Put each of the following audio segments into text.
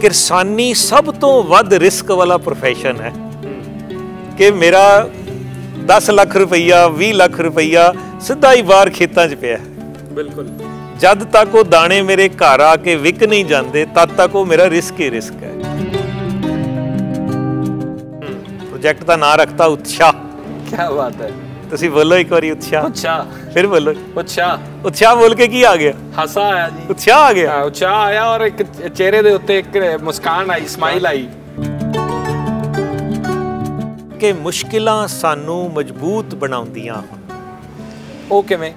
ਕਿਰਸਾਨੀ ਸਭ ਤੋਂ ਵੱਧ ਰਿਸਕ ਵਾਲਾ profession ਹੈ ਕਿ ਮੇਰਾ 10 ਲੱਖ ਰੁਪਈਆ 20 ਲੱਖ ਰੁਪਈਆ ਸਿੱਧਾ ਹੀ ਬਾਹਰ ਖੇਤਾਂ 'ਚ ਪਿਆ। ਬਿਲਕੁਲ। ਜਦ ਤੱਕ ਉਹ ਦਾਣੇ ਮੇਰੇ ਘਰ ਆ ਕੇ ਵਿਕ ਨਹੀਂ ਜਾਂਦੇ ਤਦ ਤੱਕ ਉਹ ਮੇਰਾ ਰਿਸਕ ਹੀ ਰਿਸਕ ਹੈ। ਪ੍ਰੋਜੈਕਟ ਦਾ ਨਾਮ ਰੱਖਤਾ ਉਤਸ਼ਾਹ। ਕੀ ਬਾਤ ਹੈ। ਤੁਸੀਂ ਬੋਲੋ ਇੱਕ ਵਾਰੀ ਉਤਸ਼ਾਹ। ਅੱਛਾ ਫਿਰ ਬੋਲੋ। ਅੱਛਾ ਉਤਸ਼ਾਹ ਬੋਲ ਕੇ ਕੀ ਆ ਗਿਆ? ਹਾਸਾ ਆਇਆ ਜੀ। ਉਤਸ਼ਾਹ ਆ ਗਿਆ? ਹਾਂ ਉਚਾ ਆਇਆ ਔਰ ਇੱਕ ਚਿਹਰੇ ਦੇ ਉੱਤੇ ਇੱਕ ਮੁਸਕਾਨ ਆਈ ਸਮਾਈਲ ਆਈ। ਕਿ ਮੁਸ਼ਕਿਲਾਂ ਸਾਨੂੰ ਮਜ਼ਬੂਤ ਬਣਾਉਂਦੀਆਂ ਹਨ ਉਹ ਕਿਵੇਂ?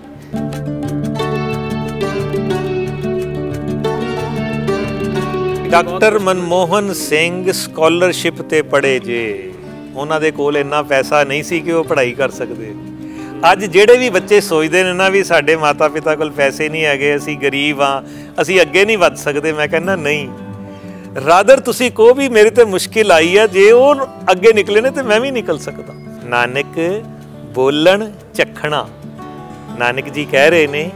ਡਾਕਟਰ ਮਨਮੋਹਨ ਸਿੰਘ ਸਕਾਲਰਸ਼ਿਪ ਤੇ ਪੜੇ ਜੇ। ਉਹਨਾਂ ਦੇ ਕੋਲ ਇੰਨਾ ਪੈਸਾ ਨਹੀਂ ਸੀ ਕਿ ਉਹ ਪੜ੍ਹਾਈ ਕਰ ਸਕਦੇ। ਅੱਜ ਜਿਹੜੇ ਵੀ ਬੱਚੇ ਸੋਚਦੇ ਨੇ ਨਾ ਵੀ ਸਾਡੇ ਮਾਤਾ-ਪਿਤਾ ਕੋਲ ਪੈਸੇ ਨਹੀਂ ਹੈਗੇ, ਅਸੀਂ ਗਰੀਬ ਆ ਅਸੀਂ ਅੱਗੇ ਨਹੀਂ ਵੱਧ ਸਕਦੇ, ਮੈਂ ਕਹਿੰਦਾ ਨਹੀਂ। ਰਾਦਰ, ਤੁਸੀਂ ਕਹੋ ਵੀ ਮੇਰੇ ਤੇ ਮੁਸ਼ਕਿਲ ਆਈ ਆ, ਜੇ ਉਹ ਅੱਗੇ ਨਿਕਲੇ ਨੇ ਤੇ ਮੈਂ ਵੀ ਨਿਕਲ ਸਕਦਾ। ਨਾਨਕ, ਬੋਲਣ, ਚੱਖਣਾ। ਨਾਨਕ ਜੀ ਕਹਿ ਰਹੇ ਨੇ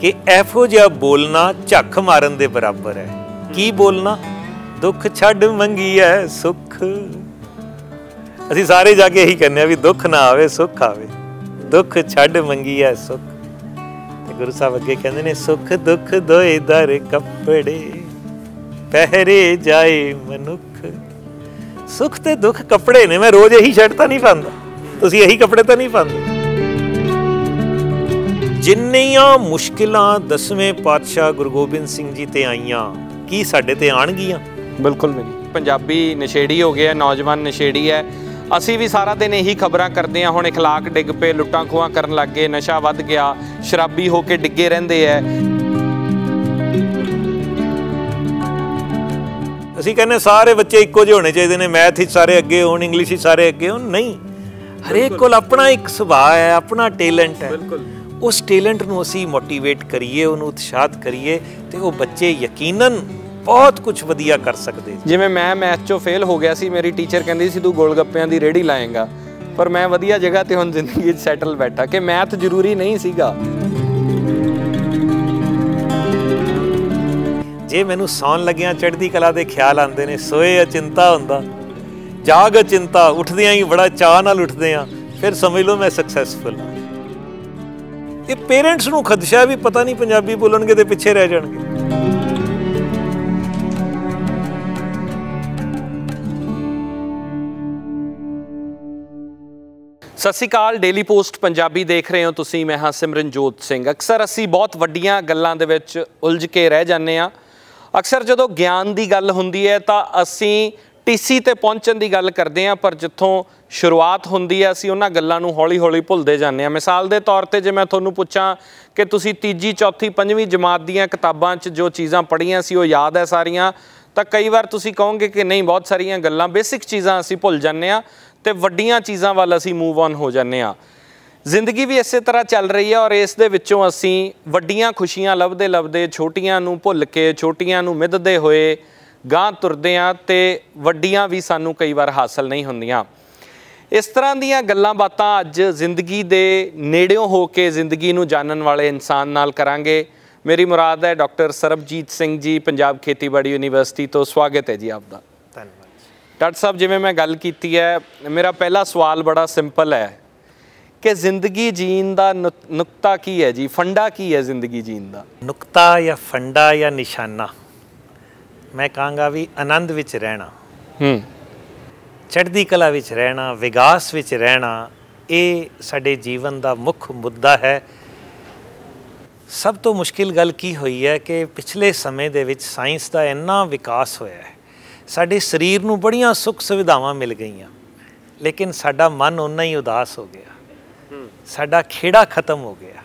ਕਿ ਐਫੋ ਜਿਹਾ ਬੋਲਣਾ ਝੱਖ ਮਾਰਨ ਦੇ ਬਰਾਬਰ ਹੈ। ਕੀ ਬੋਲਣਾ? ਦੁੱਖ ਛੱਡ ਮੰਗੀਐ ਸੁੱਖ। ਅਸੀਂ ਸਾਰੇ ਜਾ ਕੇ ਇਹੀ ਕਹਿੰਦੇ ਆ ਵੀ ਦੁੱਖ ਨਾ ਆਵੇ, ਸੁੱਖ ਆਵੇ। ਦੁੱਖ ਛੱਡ ਮੰਗੀਐ ਸੁੱਖ। ਤੇ ਗੁਰੂ ਸਾਹਿਬ ਅੱਗੇ ਕਹਿੰਦੇ ਨੇ, ਸੁੱਖ ਦੁੱਖ ਦੋਏ ਦਰ ਕੱਪੜੇ, ਪਹਿਰੇ ਜਾਏ ਮਨੁੱਖ। ਸੁੱਖ ਤੇ ਦੁੱਖ ਕੱਪੜੇ ਨੇ, ਮੈਂ ਰੋਜ਼ ਇਹੀ ਸ਼ਰਟ ਤਾਂ ਨਹੀਂ ਪਾਉਂਦਾ। ਤੁਸੀਂ ਇਹੀ ਕੱਪੜੇ ਤਾਂ ਨਹੀਂ ਪਾਉਂਦੇ। ਜਿੰਨੀਆਂ ਮੁਸ਼ਕਿਲਾਂ ਦਸਵੇਂ ਪਾਤਸ਼ਾਹ ਗੁਰੂ ਗੋਬਿੰਦ ਸਿੰਘ ਜੀ ਤੇ ਆਈਆਂ, ਕੀ ਸਾਡੇ ਤੇ ਆਣਗੀਆਂ ਬਿਲਕੁਲ ਨਹੀਂ। ਪੰਜਾਬੀ ਨਸ਼ੇੜੀ ਹੋ ਗਿਆ ਨੌਜਵਾਨ ਨਸ਼ੇੜੀ ਹੈ। ਅਸੀਂ ਵੀ ਸਾਰਾ ਦਿਨ ਇਹੀ ਖਬਰਾਂ ਕਰਦੇ ਆ ਹੁਣ اخلاق ਡਿੱਗ ਪਏ ਲੁੱਟਾਂ ਖੋਹਾਂ ਕਰਨ ਲੱਗ ਗਏ ਨਸ਼ਾ ਵੱਧ ਗਿਆ ਸ਼ਰਾਬੀ ਹੋ ਕੇ ਡਿੱਗੇ ਰਹਿੰਦੇ ਐ ਅਸੀਂ ਕਹਿੰਦੇ ਸਾਰੇ ਬੱਚੇ ਇੱਕੋ ਜਿਹੇ ਹੋਣੇ ਚਾਹੀਦੇ ਨੇ ਮੈਥ ਵਿੱਚ ਸਾਰੇ ਅੱਗੇ ਹੋਣ ਇੰਗਲਿਸ਼ ਵਿੱਚ ਸਾਰੇ ਅੱਗੇ ਹੋਣ ਨਹੀਂ ਹਰੇਕ ਕੋਲ ਆਪਣਾ ਇੱਕ ਸੁਭਾਅ ਹੈ ਆਪਣਾ ਟੈਲੈਂਟ ਹੈ ਬਿਲਕੁਲ ਉਸ ਟੈਲੈਂਟ ਨੂੰ ਅਸੀਂ ਮੋਟੀਵੇਟ ਕਰੀਏ ਉਹਨੂੰ ਉਤਸ਼ਾਹਤ ਕਰੀਏ ਤੇ ਉਹ ਬੱਚੇ ਯਕੀਨਨ ਬਹੁਤ ਕੁਝ ਵਧੀਆ ਕਰ ਸਕਦੇ ਜਿਵੇਂ ਮੈਂ ਮੈਥ ਚੋਂ ਫੇਲ ਹੋ ਗਿਆ ਸੀ ਮੇਰੀ ਟੀਚਰ ਕਹਿੰਦੀ ਸੀ ਤੂੰ ਗੋਲਗੱਪਿਆਂ ਦੀ ਰੇੜੀ ਲਾਏਗਾ। ਪਰ ਮੈਂ ਵਧੀਆ ਜਗ੍ਹਾ ਤੇ ਹੁਣ ਜ਼ਿੰਦਗੀ 'ਚ ਸੈਟਲ ਬੈਠਾ ਕਿ ਮੈਥ ਜ਼ਰੂਰੀ ਨਹੀਂ ਸੀਗਾ। ਜੇ ਮੈਨੂੰ ਸੌਣ ਲੱਗਿਆਂ ਚੜ੍ਹਦੀ ਕਲਾ ਦੇ ਖਿਆਲ ਆਉਂਦੇ ਨੇ ਸੋਏ ਅਚਿੰਤਾ ਹੁੰਦਾ। ਜਾਗ ਅਚਿੰਤਾ ਉੱਠਦਿਆਂ ਹੀ ਬੜਾ ਚਾਹ ਨਾਲ ਉੱਠਦੇ ਆ ਫਿਰ ਸਮਝ ਲਓ ਮੈਂ ਸਕਸੈਸਫੁਲ ਹਾਂ ਇਹ ਪੇਰੈਂਟਸ ਨੂੰ ਖਦਸ਼ਾ ਵੀ ਪਤਾ ਨਹੀਂ ਪੰਜਾਬੀ ਬੋਲਣਗੇ ਤੇ ਪਿੱਛੇ ਰਹਿ ਜਾਣਗੇ। ਸਤਿ ਸ਼੍ਰੀ ਅਕਾਲ ਡੇਲੀ ਪੋਸਟ ਪੰਜਾਬੀ ਦੇਖ ਰਹੇ ਹੋ ਤੁਸੀਂ, ਮੈਂ ਹਾਂ ਸਿਮਰਨਜੋਤ ਸਿੰਘ। ਅਕਸਰ ਅਸੀਂ ਬਹੁਤ ਵੱਡੀਆਂ ਗੱਲਾਂ ਦੇ ਵਿੱਚ ਉਲਝ ਕੇ ਰਹਿ ਜਾਂਦੇ ਆ ਅਕਸਰ ਜਦੋਂ ਗਿਆਨ ਦੀ ਗੱਲ ਹੁੰਦੀ ਹੈ ਤਾਂ ਅਸੀਂ ਟੀਸੀ ਤੇ ਪਹੁੰਚਣ ਦੀ ਗੱਲ ਕਰਦੇ ਆ ਪਰ ਜਿੱਥੋਂ ਸ਼ੁਰੂਆਤ ਹੁੰਦੀ ਹੈ, ਅਸੀਂ ਉਹਨਾਂ ਗੱਲਾਂ ਨੂੰ ਹੌਲੀ-ਹੌਲੀ ਭੁੱਲਦੇ ਜਾਂਦੇ ਆ ਮਿਸਾਲ ਦੇ ਤੌਰ ਤੇ ਜੇ ਮੈਂ ਤੁਹਾਨੂੰ ਪੁੱਛਾਂ ਕਿ ਤੁਸੀਂ ਤੀਜੀ, ਚੌਥੀ, ਪੰਜਵੀਂ ਜਮਾਤ ਦੀਆਂ ਕਿਤਾਬਾਂ 'ਚ ਜੋ ਚੀਜ਼ਾਂ ਪੜ੍ਹੀਆਂ ਸੀ, ਉਹ ਯਾਦ ਹੈ ਸਾਰੀਆਂ, ਤਾਂ ਕਈ ਵਾਰ ਤੁਸੀਂ ਕਹੋਗੇ ਕਿ ਨਹੀਂ, ਬਹੁਤ ਸਾਰੀਆਂ ਗੱਲਾਂ ਬੇਸਿਕ ਚੀਜ਼ਾਂ ਅਸੀਂ ਭੁੱਲ ਜਾਂਦੇ ਆ ਤੇ ਵੱਡੀਆਂ ਚੀਜ਼ਾਂ ਵੱਲ ਅਸੀਂ ਮੂਵ ਔਨ ਹੋ ਜਾਂਦੇ ਆ ਜ਼ਿੰਦਗੀ ਵੀ ਇਸੇ ਤਰ੍ਹਾਂ ਚੱਲ ਰਹੀ ਹੈ ਔਰ ਇਸ ਦੇ ਵਿੱਚੋਂ ਅਸੀਂ ਵੱਡੀਆਂ ਖੁਸ਼ੀਆਂ ਲੱਭਦੇ ਲੱਭਦੇ, ਛੋਟੀਆਂ ਨੂੰ ਭੁੱਲ ਕੇ, ਛੋਟੀਆਂ ਨੂੰ ਮਿੱਧਦੇ ਹੋਏ ਗਾਂ ਤੁਰਦੇ ਆ ਤੇ ਵੱਡੀਆਂ ਵੀ ਸਾਨੂੰ ਕਈ ਵਾਰ ਹਾਸਲ ਨਹੀਂ ਹੁੰਦੀਆਂ। ਇਸ ਤਰ੍ਹਾਂ ਦੀਆਂ ਗੱਲਾਂ ਬਾਤਾਂ ਅੱਜ ਜ਼ਿੰਦਗੀ ਦੇ ਨੇੜਿਓਂ ਹੋ ਕੇ ਜ਼ਿੰਦਗੀ ਨੂੰ ਜਾਣਨ ਵਾਲੇ ਇਨਸਾਨ ਨਾਲ ਕਰਾਂਗੇ। ਮੇਰੀ ਮੁਰਾਦ ਹੈ ਡਾਕਟਰ ਸਰਬਜੀਤ ਸਿੰਘ ਜੀ, ਪੰਜਾਬ ਖੇਤੀਬਾੜੀ ਯੂਨੀਵਰਸਿਟੀ ਤੋਂ। ਸਵਾਗਤ ਹੈ ਜੀ ਆਪ ਦਾ। ਡਾਕਟਰ ਸਾਹਿਬ ਜਿਵੇਂ ਮੈਂ ਗੱਲ ਕੀਤੀ ਹੈ ਮੇਰਾ ਪਹਿਲਾ ਸਵਾਲ ਬੜਾ ਸਿੰਪਲ ਹੈ ਕਿ ਜ਼ਿੰਦਗੀ ਜੀਣ ਦਾ ਨੁਕ- ਨੁਕਤਾ ਕੀ ਹੈ ਜੀ? ਫੰਡਾ ਕੀ ਹੈ ਜ਼ਿੰਦਗੀ ਜੀਣ ਦਾ? ਨੁਕਤਾ ਜਾਂ ਫੰਡਾ ਜਾਂ ਨਿਸ਼ਾਨਾ? ਮੈਂ ਕਹਾਂਗਾ ਵੀ ਆਨੰਦ ਵਿੱਚ ਰਹਿਣਾ। ਹੂੰ। ਚੜ੍ਹਦੀ ਕਲਾ ਵਿੱਚ ਰਹਿਣਾ ਵਿਕਾਸ ਵਿੱਚ ਰਹਿਣਾ ਇਹ ਸਾਡੇ ਜੀਵਨ ਦਾ ਮੁੱਖ ਮੁੱਦਾ ਹੈ। ਸਭ ਤੋਂ ਮੁਸ਼ਕਿਲ ਗੱਲ ਕੀ ਹੋਈ ਹੈ ਕਿ ਪਿਛਲੇ ਸਮੇਂ ਦੇ ਵਿੱਚ ਸਾਇੰਸ ਦਾ ਇੰਨਾ ਵਿਕਾਸ ਹੋਇਆ ਹੈ। ਸਾਡੇ ਸਰੀਰ ਨੂੰ ਬੜੀਆਂ ਸੁੱਖ ਸੁਵਿਧਾਵਾਂ ਮਿਲ ਗਈਆਂ। ਲੇਕਿਨ ਸਾਡਾ ਮਨ ਓਨਾ ਹੀ ਉਦਾਸ ਹੋ ਗਿਆ। ਸਾਡਾ ਖੇੜਾ ਖਤਮ ਹੋ ਗਿਆ।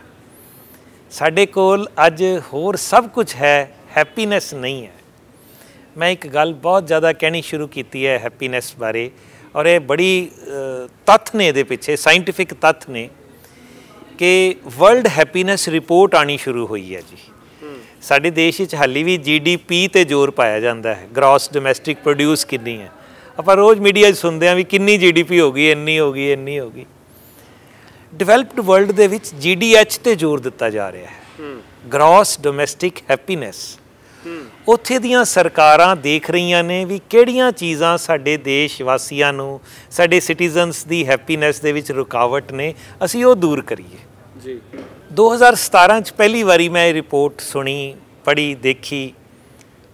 ਸਾਡੇ ਕੋਲ ਅੱਜ ਹੋਰ ਸਭ ਕੁਝ ਹੈ ਹੈਪੀਨੈਸ ਨਹੀਂ ਹੈ। ਮੈਂ ਇੱਕ ਗੱਲ ਬਹੁਤ ਜ਼ਿਆਦਾ ਕਹਿਣੀ ਸ਼ੁਰੂ ਕੀਤੀ ਹੈ ਹੈਪੀਨੈਸ ਬਾਰੇ ਔਰ ਇਹ ਬੜੀ ਤੱਥ ਨੇ ਇਹਦੇ ਪਿੱਛੇ ਸਾਇੰਟਿਫਿਕ ਤੱਥ ਨੇ ਕਿ ਵਰਲਡ ਹੈਪੀਨੈਸ ਰਿਪੋਰਟ ਆਣੀ ਸ਼ੁਰੂ ਹੋਈ ਹੈ ਜੀ। ਸਾਡੇ ਦੇਸ਼ ਵਿੱਚ ਹਾਲੀ ਵੀ ਜੀਡੀਪੀ ਤੇ ਜ਼ੋਰ ਪਾਇਆ ਜਾਂਦਾ ਹੈ। ਗ੍ਰੋਸ ਡੋਮੈਸਟਿਕ ਪ੍ਰੋਡਿਊਸ ਕਿੰਨੀ ਹੈ? ਆਪਾਂ ਰੋਜ਼ ਮੀਡੀਆ 'ਚ ਸੁਣਦੇ ਹਾਂ ਵੀ ਕਿੰਨੀ ਜੀਡੀਪੀ ਹੋ ਗਈ ਇੰਨੀ ਹੋ ਗਈ ਇੰਨੀ ਹੋ ਗਈ। ਡਿਵੈਲਪਡ ਵਰਲਡ ਦੇ ਵਿੱਚ ਜੀਡੀਐਚ ਤੇ ਜ਼ੋਰ ਦਿੱਤਾ ਜਾ ਰਿਹਾ ਹੈ। ਗ੍ਰੋਸ ਡੋਮੈਸਟਿਕ ਹੈਪੀਨੈਸ ਉੱਥੇ ਦੀਆਂ ਸਰਕਾਰਾਂ ਦੇਖ ਰਹੀਆਂ ਨੇ ਵੀ ਕਿਹੜੀਆਂ ਚੀਜ਼ਾਂ ਸਾਡੇ ਦੇਸ਼ ਵਾਸੀਆਂ ਨੂੰ ਸਾਡੇ ਸਿਟੀਜ਼ਨਸ ਦੀ ਹੈਪੀਨੈਸ ਦੇ ਵਿੱਚ ਰੁਕਾਵਟ ਨੇ ਅਸੀਂ ਉਹ ਦੂਰ ਕਰੀਏ। ਜੀ। 2017 ਚ ਪਹਿਲੀ ਵਾਰੀ ਮੈਂ ਇਹ ਰਿਪੋਰਟ ਸੁਣੀ ਪੜ੍ਹੀ ਦੇਖੀ।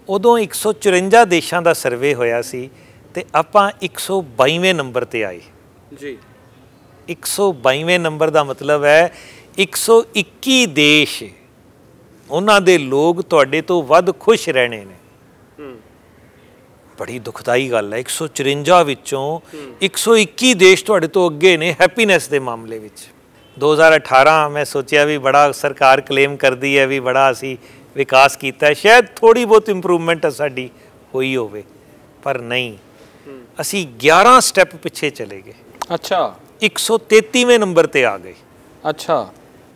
ਉਦੋਂ 154 ਦੇਸ਼ਾਂ ਦਾ ਸਰਵੇ ਹੋਇਆ ਸੀ ਤੇ ਆਪਾਂ 122ਵੇਂ ਨੰਬਰ ਤੇ ਆਏ। ਜੀ। 122ਵੇਂ ਨੰਬਰ ਦਾ ਮਤਲਬ ਹੈ 121 ਦੇਸ਼ ਉਹਨਾਂ ਦੇ ਲੋਕ ਤੁਹਾਡੇ ਤੋਂ ਵੱਧ ਖੁਸ਼ ਰਹਿਣੇ ਨੇ। ਬੜੀ ਦੁਖਦਾਈ ਗੱਲ ਹੈ। 154 ਵਿੱਚੋਂ 121 ਦੇਸ਼ ਤੁਹਾਡੇ ਤੋਂ ਅੱਗੇ ਨੇ ਹੈਪੀਨੈਸ ਦੇ ਮਾਮਲੇ ਵਿੱਚ। 2018 ਮੈਂ ਸੋਚਿਆ ਵੀ ਬੜਾ ਸਰਕਾਰ ਕਲੇਮ ਕਰਦੀ ਹੈ ਵੀ ਬੜਾ ਅਸੀਂ ਵਿਕਾਸ ਕੀਤਾ ਸ਼ਾਇਦ ਥੋੜੀ ਬਹੁਤ ਇੰਪਰੂਵਮੈਂਟ ਸਾਡੀ ਹੋਈ ਹੋਵੇ ਪਰ ਨਹੀਂ। ਅਸੀਂ 11 ਸਟੈਪ ਪਿੱਛੇ ਚਲੇ ਗਏ। ਅੱਛਾ। 133ਵੇਂ ਨੰਬਰ ਤੇ ਆ ਗਏ। ਅੱਛਾ।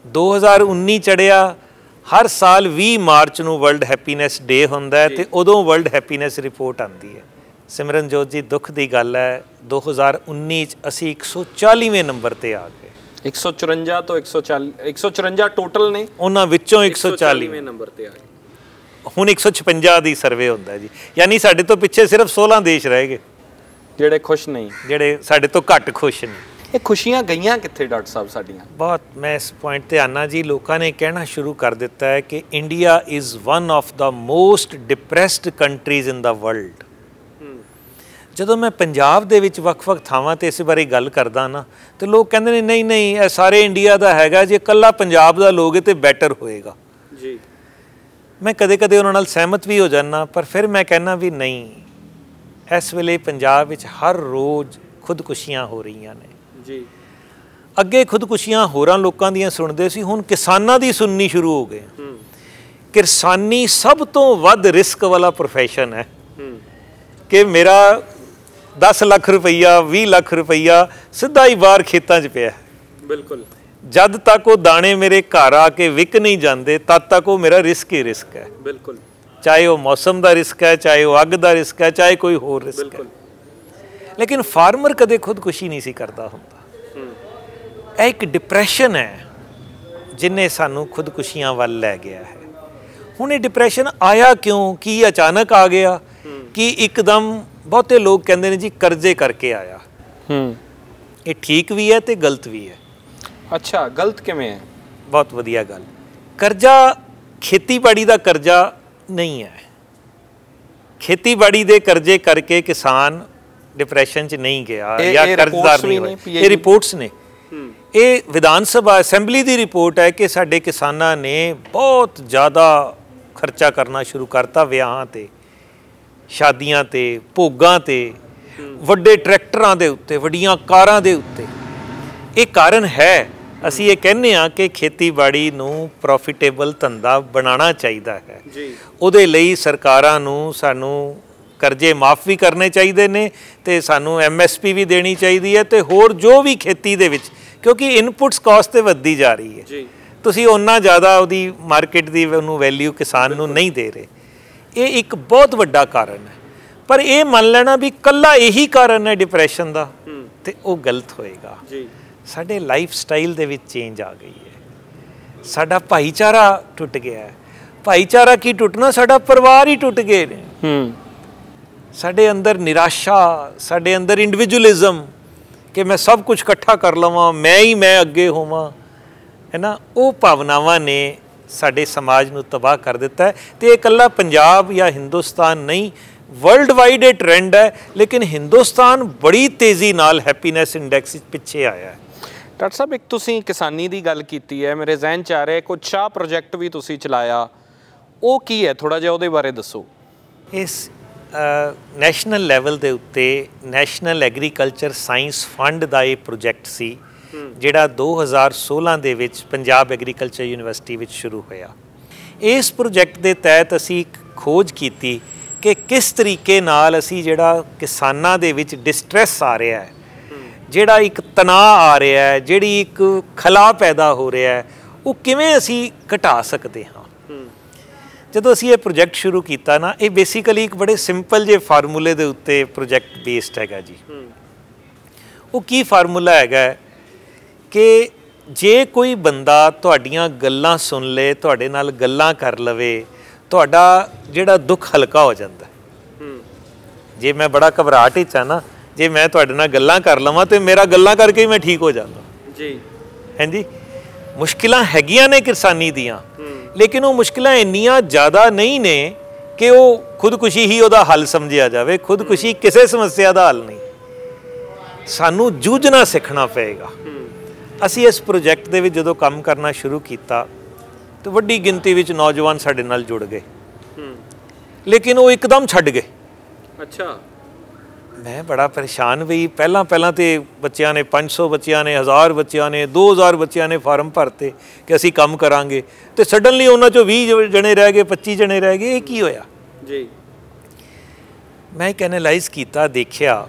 2019 ਚੜਿਆ ਹਰ ਸਾਲ 20 ਮਾਰਚ ਨੂੰ ਵਰਲਡ ਹੈਪੀਨੈਸ ਡੇ ਹੁੰਦਾ ਹੈ ਤੇ ਉਦੋਂ ਵਰਲਡ ਹੈਪੀਨੈਸ ਰਿਪੋਰਟ ਆਉਂਦੀ ਹੈ। ਸਿਮਰਨਜੋਤ ਜੀ ਦੁੱਖ ਦੀ ਗੱਲ ਹੈ 2019 ਚ ਅਸੀਂ 140ਵੇਂ ਨੰਬਰ ਤੇ ਆ ਗਏ। 154 ਤੋਂ 140 154 ਟੋਟਲ ਨੇ। ਉਹਨਾਂ ਵਿੱਚੋਂ 140 ਨੰਬਰ ਤੇ ਆ ਗਏ। ਹੁਣ 156 ਦੀ ਸਰਵੇ ਹੁੰਦਾ ਜੀ। ਯਾਨੀ ਸਾਡੇ ਤੋਂ ਪਿੱਛੇ ਸਿਰਫ 16 ਦੇਸ਼ ਰਹਿ ਗਏ। ਜਿਹੜੇ ਖੁਸ਼ ਨਹੀਂ। ਜਿਹੜੇ ਸਾਡੇ ਤੋਂ ਘੱਟ ਖੁਸ਼ ਨੇ। ਇਹ ਖੁਸ਼ੀਆਂ ਗਈਆਂ ਕਿੱਥੇ ਡਾਕਟਰ ਸਾਹਿਬ ਸਾਡੀਆਂ? ਬਹੁਤ ਮੈਂ ਇਸ ਪੁਆਇੰਟ ਤੇ ਆਨਾ ਜੀ। ਲੋਕਾਂ ਨੇ ਕਹਿਣਾ ਸ਼ੁਰੂ ਕਰ ਦਿੱਤਾ ਹੈ ਕਿ India is one of the most depressed countries in the world ਜਦੋਂ ਮੈਂ ਪੰਜਾਬ ਦੇ ਵਿੱਚ ਵੱਖ-ਵੱਖ ਥਾਵਾਂ ਤੇ ਇਸ ਬਾਰੇ ਗੱਲ ਕਰਦਾ ਨਾ ਤੇ ਲੋਕ ਕਹਿੰਦੇ ਨੇ ਨਹੀਂ ਨਹੀਂ ਇਹ ਸਾਰੇ ਇੰਡੀਆ ਦਾ ਹੈਗਾ ਜੇ ਇਕੱਲਾ ਪੰਜਾਬ ਦਾ ਲੋਗੇ ਤੇ ਬੈਟਰ ਹੋਏਗਾ। ਜੀ। ਮੈਂ ਕਦੇ-ਕਦੇ ਉਹਨਾਂ ਨਾਲ ਸਹਿਮਤ ਵੀ ਹੋ ਜਾਂਦਾ ਪਰ ਫਿਰ ਮੈਂ ਕਹਿੰਦਾ ਵੀ ਨਹੀਂ ਇਸ ਵੇਲੇ ਪੰਜਾਬ ਵਿੱਚ ਹਰ ਰੋਜ਼ ਖੁਦਕੁਸ਼ੀਆਂ ਹੋ ਰਹੀਆਂ ਨੇ। ਜੀ। ਅੱਗੇ ਖੁਦਕੁਸ਼ੀਆਂ ਹੋਰਾਂ ਲੋਕਾਂ ਦੀਆਂ ਸੁਣਦੇ ਸੀ ਹੁਣ ਕਿਸਾਨਾਂ ਦੀ ਸੁਣਨੀ ਸ਼ੁਰੂ ਹੋ ਗਏ। ਕਿਸਾਨੀ ਸਭ ਤੋਂ ਵੱਧ ਰਿਸਕ ਵਾਲਾ profession ਹੂੰ। ਕਿ ਮੇਰਾ 10 ਲੱਖ ਰੁਪਈਆ 20 ਲੱਖ ਰੁਪਈਆ ਸਿੱਧਾ ਹੀ ਬਾਹਰ ਖੇਤਾਂ 'ਚ ਪਿਆ। ਹੈ। ਬਿਲਕੁਲ। ਜਦ ਤੱਕ ਉਹ ਦਾਣੇ ਮੇਰੇ ਘਰ ਆ ਕੇ ਵਿਕ ਨਹੀਂ ਜਾਂਦੇ ਤਦ ਤੱਕ ਉਹ ਮੇਰਾ ਰਿਸਕ ਹੀ ਰਿਸਕ ਹੈ। ਬਿਲਕੁਲ। ਚਾਹੇ ਉਹ ਮੌਸਮ ਦਾ ਰਿਸਕ ਹੈ ਚਾਹੇ ਉਹ ਅੱਗ ਦਾ ਰਿਸਕ ਹੈ ਚਾਹੇ ਕੋਈ ਹੋਰ ਰਿਸਕ ਹੈ। ਬਿਲਕੁਲ। ਲੇਕਿਨ ਫਾਰਮਰ ਕਦੇ ਖੁਦਕੁਸ਼ੀ ਨਹੀਂ ਸੀ ਕਰਦਾ ਹੁੰਦਾ। ਇਹ ਇੱਕ ਡਿਪਰੈਸ਼ਨ ਹੈ ਜਿਨੇ ਸਾਨੂੰ ਖੁਦਕੁਸ਼ੀਆਂ ਵੱਲ ਲੈ ਗਿਆ ਹੈ। ਹੁਣ ਇਹ ਡਿਪਰੈਸ਼ਨ ਆਇਆ ਕਿਉਂ? ਕੀ ਅਚਾਨਕ ਆ ਗਿਆ? ਕਿ ਇੱਕਦਮ ਬਹੁਤੇ ਲੋਕ ਕਹਿੰਦੇ ਨੇ ਜੀ ਕਰਜ਼ੇ ਕਰਕੇ ਆਇਆ। ਹੂੰ। ਇਹ ਠੀਕ ਵੀ ਹੈ ਤੇ ਗਲਤ ਵੀ ਹੈ। ਅੱਛਾ ਗਲਤ ਕਿਵੇਂ ਹੈ? ਬਹੁਤ ਵਧੀਆ ਗੱਲ। ਕਰਜ਼ਾ ਖੇਤੀਬਾੜੀ ਦਾ ਕਰਜ਼ਾ ਨਹੀਂ ਹੈ। ਖੇਤੀਬਾੜੀ ਦੇ ਕਰਜ਼ੇ ਕਰਕੇ ਕਿਸਾਨ ਡਿਪਰੈਸ਼ਨ 'ਚ ਨਹੀਂ ਗਿਆ ਜਾਂ ਕਰਜ਼ਦਾਰ ਨਹੀਂ ਹੋਇਆ ਇਹ ਰਿਪੋਰਟਸ ਨੇ। ਇਹ ਵਿਧਾਨ ਸਭਾ ਅਸੈਂਬਲੀ ਦੀ ਰਿਪੋਰਟ ਹੈ ਕਿ ਸਾਡੇ ਕਿਸਾਨਾਂ ਨੇ ਬਹੁਤ ਜ਼ਿਆਦਾ ਖਰਚਾ ਕਰਨਾ ਸ਼ੁਰੂ ਕਰਤਾ ਵਿਆਹਾਂ ਤੇ। ਸ਼ਾਦੀਆਂ ਤੇ ਭੋਗਾਂ ਤੇ ਵੱਡੇ ਟਰੈਕਟਰਾਂ ਦੇ ਉੱਤੇ ਵੱਡੀਆਂ ਕਾਰਾਂ ਦੇ ਉੱਤੇ। ਇਹ ਕਾਰਨ ਹੈ। ਅਸੀਂ ਇਹ ਕਹਿੰਦੇ ਆ ਕਿ ਖੇਤੀਬਾੜੀ ਨੂੰ ਪ੍ਰੋਫਿਟੇਬਲ ਧੰਦਾ ਬਣਾਉਣਾ ਚਾਹੀਦਾ ਹੈ। ਜੀ। ਉਹਦੇ ਲਈ ਸਰਕਾਰਾਂ ਨੂੰ ਸਾਨੂੰ ਕਰਜ਼ੇ ਮਾਫ ਵੀ ਕਰਨੇ ਚਾਹੀਦੇ ਨੇ ਤੇ ਸਾਨੂੰ ਐਮਐਸਪੀ ਵੀ ਦੇਣੀ ਚਾਹੀਦੀ ਹੈ ਤੇ ਹੋਰ ਜੋ ਵੀ ਖੇਤੀ ਦੇ ਵਿੱਚ ਕਿਉਂਕਿ ਇਨਪੁਟਸ ਕਾਸਟ ਤੇ ਵੱਧਦੀ ਜਾ ਰਹੀ ਹੈ। ਜੀ। ਤੁਸੀਂ ਓਨਾ ਜ਼ਿਆਦਾ ਉਹਦੀ ਮਾਰਕੀਟ ਦੀ ਉਹਨੂੰ ਵੈਲਿਊ ਕਿਸਾਨ ਨੂੰ ਨਹੀਂ ਦੇ ਰਹੇ। ਇਹ ਇੱਕ ਬਹੁਤ ਵੱਡਾ ਕਾਰਨ ਹੈ। ਪਰ ਇਹ ਮੰਨ ਲੈਣਾ ਵੀ ਕੱਲਾ ਇਹੀ ਕਾਰਨ ਹੈ ਡਿਪਰੈਸ਼ਨ ਦਾ ਤੇ ਉਹ ਗਲਤ ਹੋਏਗਾ। ਜੀ। ਸਾਡੇ ਲਾਈਫ ਸਟਾਈਲ ਦੇ ਵਿੱਚ ਚੇਂਜ ਆ ਗਈ ਹੈ। ਸਾਡਾ ਭਾਈਚਾਰਾ ਟੁੱਟ ਗਿਆ ਹੈ। ਭਾਈਚਾਰਾ ਕੀ ਟੁੱਟਣਾ? ਸਾਡਾ ਪਰਿਵਾਰ ਹੀ ਟੁੱਟ ਗਏ ਨੇ। ਹੂੰ। ਸਾਡੇ ਅੰਦਰ ਨਿਰਾਸ਼ਾ ਸਾਡੇ ਅੰਦਰ ਇੰਡੀਵਿਜੂਅਲਿਜ਼ਮ ਕਿ ਮੈਂ ਸਭ ਕੁਝ ਇਕੱਠਾ ਕਰ ਲਵਾਂ ਮੈਂ ਹੀ ਮੈਂ ਅੱਗੇ ਹੋਵਾਂ ਹੈ ਨਾ? ਉਹ ਭਾਵਨਾਵਾਂ ਨੇ ਸਾਡੇ ਸਮਾਜ ਨੂੰ ਤਬਾਹ ਕਰ ਦਿੱਤਾ ਹੈ। ਤੇ ਇਹ ਇਕੱਲਾ ਪੰਜਾਬ ਜਾਂ ਹਿੰਦੁਸਤਾਨ ਨਹੀਂ ਵਰਲਡ ਵਾਈਡ ਇਹ ਟ੍ਰੈਂਡ ਹੈ। ਲੇਕਿਨ ਹਿੰਦੁਸਤਾਨ ਬੜੀ ਤੇਜ਼ੀ ਨਾਲ ਹੈਪੀਨੈਸ ਇੰਡੈਕਸ ਵਿੱਚ ਪਿੱਛੇ ਆਇਆ ਹੈ। ਡਾਕਟਰ ਸਾਹਿਬ ਇੱਕ ਤੁਸੀਂ ਕਿਸਾਨੀ ਦੀ ਗੱਲ ਕੀਤੀ ਹੈ। ਮੇਰੇ ਜ਼ਿਹਨ 'ਚ ਆ ਰਿਹਾ ਕੁਝ ਚਾਹ ਪ੍ਰੋਜੈਕਟ ਵੀ ਤੁਸੀਂ ਚਲਾਇਆ। ਉਹ ਕੀ ਹੈ? ਥੋੜਾ ਜਿਹਾ ਉਹਦੇ ਬਾਰੇ ਦੱਸੋ। ਇਸ ਨੈਸ਼ਨਲ ਲੈਵਲ ਦੇ ਉੱਤੇ ਨੈਸ਼ਨਲ ਐਗਰੀਕਲਚਰ ਸਾਇੰਸ ਫੰਡ ਦਾ ਇਹ ਪ੍ਰੋਜੈਕਟ ਸੀ। ਜਿਹੜਾ 2016 ਦੇ ਵਿੱਚ ਪੰਜਾਬ ਐਗਰੀਕਲਚਰ ਯੂਨੀਵਰਸਿਟੀ ਵਿੱਚ ਸ਼ੁਰੂ ਹੋਇਆ। ਇਸ ਪ੍ਰੋਜੈਕਟ ਦੇ ਤਹਿਤ ਅਸੀਂ ਇੱਕ ਖੋਜ ਕੀਤੀ ਕਿ ਕਿਸ ਤਰੀਕੇ ਨਾਲ ਅਸੀਂ ਜਿਹੜਾ ਕਿਸਾਨਾਂ ਦੇ ਵਿੱਚ ਡਿਸਟ੍ਰੈਸ ਆ ਰਿਹਾ ਹੈ, ਜਿਹੜਾ ਇੱਕ ਤਣਾਅ ਆ ਰਿਹਾ ਹੈ, ਜਿਹੜੀ ਇੱਕ ਖਲਾ ਪੈਦਾ ਹੋ ਰਿਹਾ ਹੈ, ਉਹ ਕਿਵੇਂ ਅਸੀਂ ਘਟਾ ਸਕਦੇ ਹਾਂ। ਜਦੋਂ ਅਸੀਂ ਇਹ ਪ੍ਰੋਜੈਕਟ ਸ਼ੁਰੂ ਕੀਤਾ ਨਾ, ਇਹ ਬੇਸਿਕਲੀ ਇੱਕ ਬੜੇ ਸਿੰਪਲ ਜੇ ਫਾਰਮੂਲੇ ਦੇ ਉੱਤੇ ਪ੍ਰੋਜੈਕਟ ਬੇਸਡ ਹੈਗਾ ਜੀ। ਉਹ ਕੀ ਫਾਰਮੂਲਾ ਹੈਗਾ ਕਿ ਜੇ ਕੋਈ ਬੰਦਾ ਤੁਹਾਡੀਆਂ ਗੱਲਾਂ ਸੁਣ ਲੇ ਤੁਹਾਡੇ ਨਾਲ ਗੱਲਾਂ ਕਰ ਲਵੇ ਤੁਹਾਡਾ ਜਿਹੜਾ ਦੁੱਖ ਹਲਕਾ ਹੋ ਜਾਂਦਾ। ਜੇ ਮੈਂ ਬੜਾ ਘਬਰਾਹਟ ਵਿੱਚ ਆ ਨਾ ਜੇ ਮੈਂ ਤੁਹਾਡੇ ਨਾਲ ਗੱਲਾਂ ਕਰ ਲਵਾਂ ਤੇ ਮੇਰਾ ਗੱਲਾਂ ਕਰਕੇ ਹੀ ਮੈਂ ਠੀਕ ਹੋ ਜਾਂਦਾ। ਜੀ। ਹਾਂਜੀ? ਮੁਸ਼ਕਿਲਾਂ ਹੈਗੀਆਂ ਨੇ ਕਿਰਸਾਨੀ ਦੀਆਂ ਲੇਕਿਨ ਉਹ ਮੁਸ਼ਕਿਲਾਂ ਇੰਨੀਆਂ ਜ਼ਿਆਦਾ ਨਹੀਂ ਨੇ ਕਿ ਉਹ ਖੁਦਕੁਸ਼ੀ ਹੀ ਉਹਦਾ ਹੱਲ ਸਮਝਿਆ ਜਾਵੇ ਖੁਦਕੁਸ਼ੀ ਕਿਸੇ ਸਮੱਸਿਆ ਦਾ ਹੱਲ ਨਹੀਂ। ਸਾਨੂੰ ਜੂਝਣਾ ਸਿੱਖਣਾ ਪਏਗਾ। ਅਸੀਂ ਇਸ ਪ੍ਰੋਜੈਕਟ ਦੇ ਵਿੱਚ ਜਦੋਂ ਕੰਮ ਕਰਨਾ ਸ਼ੁਰੂ ਕੀਤਾ ਤਾਂ ਵੱਡੀ ਗਿਣਤੀ ਵਿੱਚ ਨੌਜਵਾਨ ਸਾਡੇ ਨਾਲ ਜੁੜ ਗਏ। ਲੇਕਿਨ ਉਹ ਇੱਕਦਮ ਛੱਡ ਗਏ। ਅੱਛਾ। ਮੈਂ ਬੜਾ ਪਰੇਸ਼ਾਨ ਵੀ ਪਹਿਲਾਂ ਪਹਿਲਾਂ ਤੇ ਬੱਚਿਆਂ ਨੇ 500 ਬੱਚਿਆਂ ਨੇ 1000 ਬੱਚਿਆਂ ਨੇ 2000 ਬੱਚਿਆਂ ਨੇ ਫਾਰਮ ਭਰਤੇ ਕਿ ਅਸੀਂ ਕੰਮ ਕਰਾਂਗੇ। ਤੇ ਸਡਨਲੀ ਉਹਨਾਂ ਚੋਂ 20 ਜਣੇ ਰਹਿ ਗਏ 25 ਜਣੇ ਰਹਿ ਗਏ ਇਹ ਕੀ ਹੋਇਆ? ਜੀ। ਮੈਂ ਇੱਕ ਐਨਾਲਾਈਜ਼ ਕੀਤਾ ਦੇਖਿਆ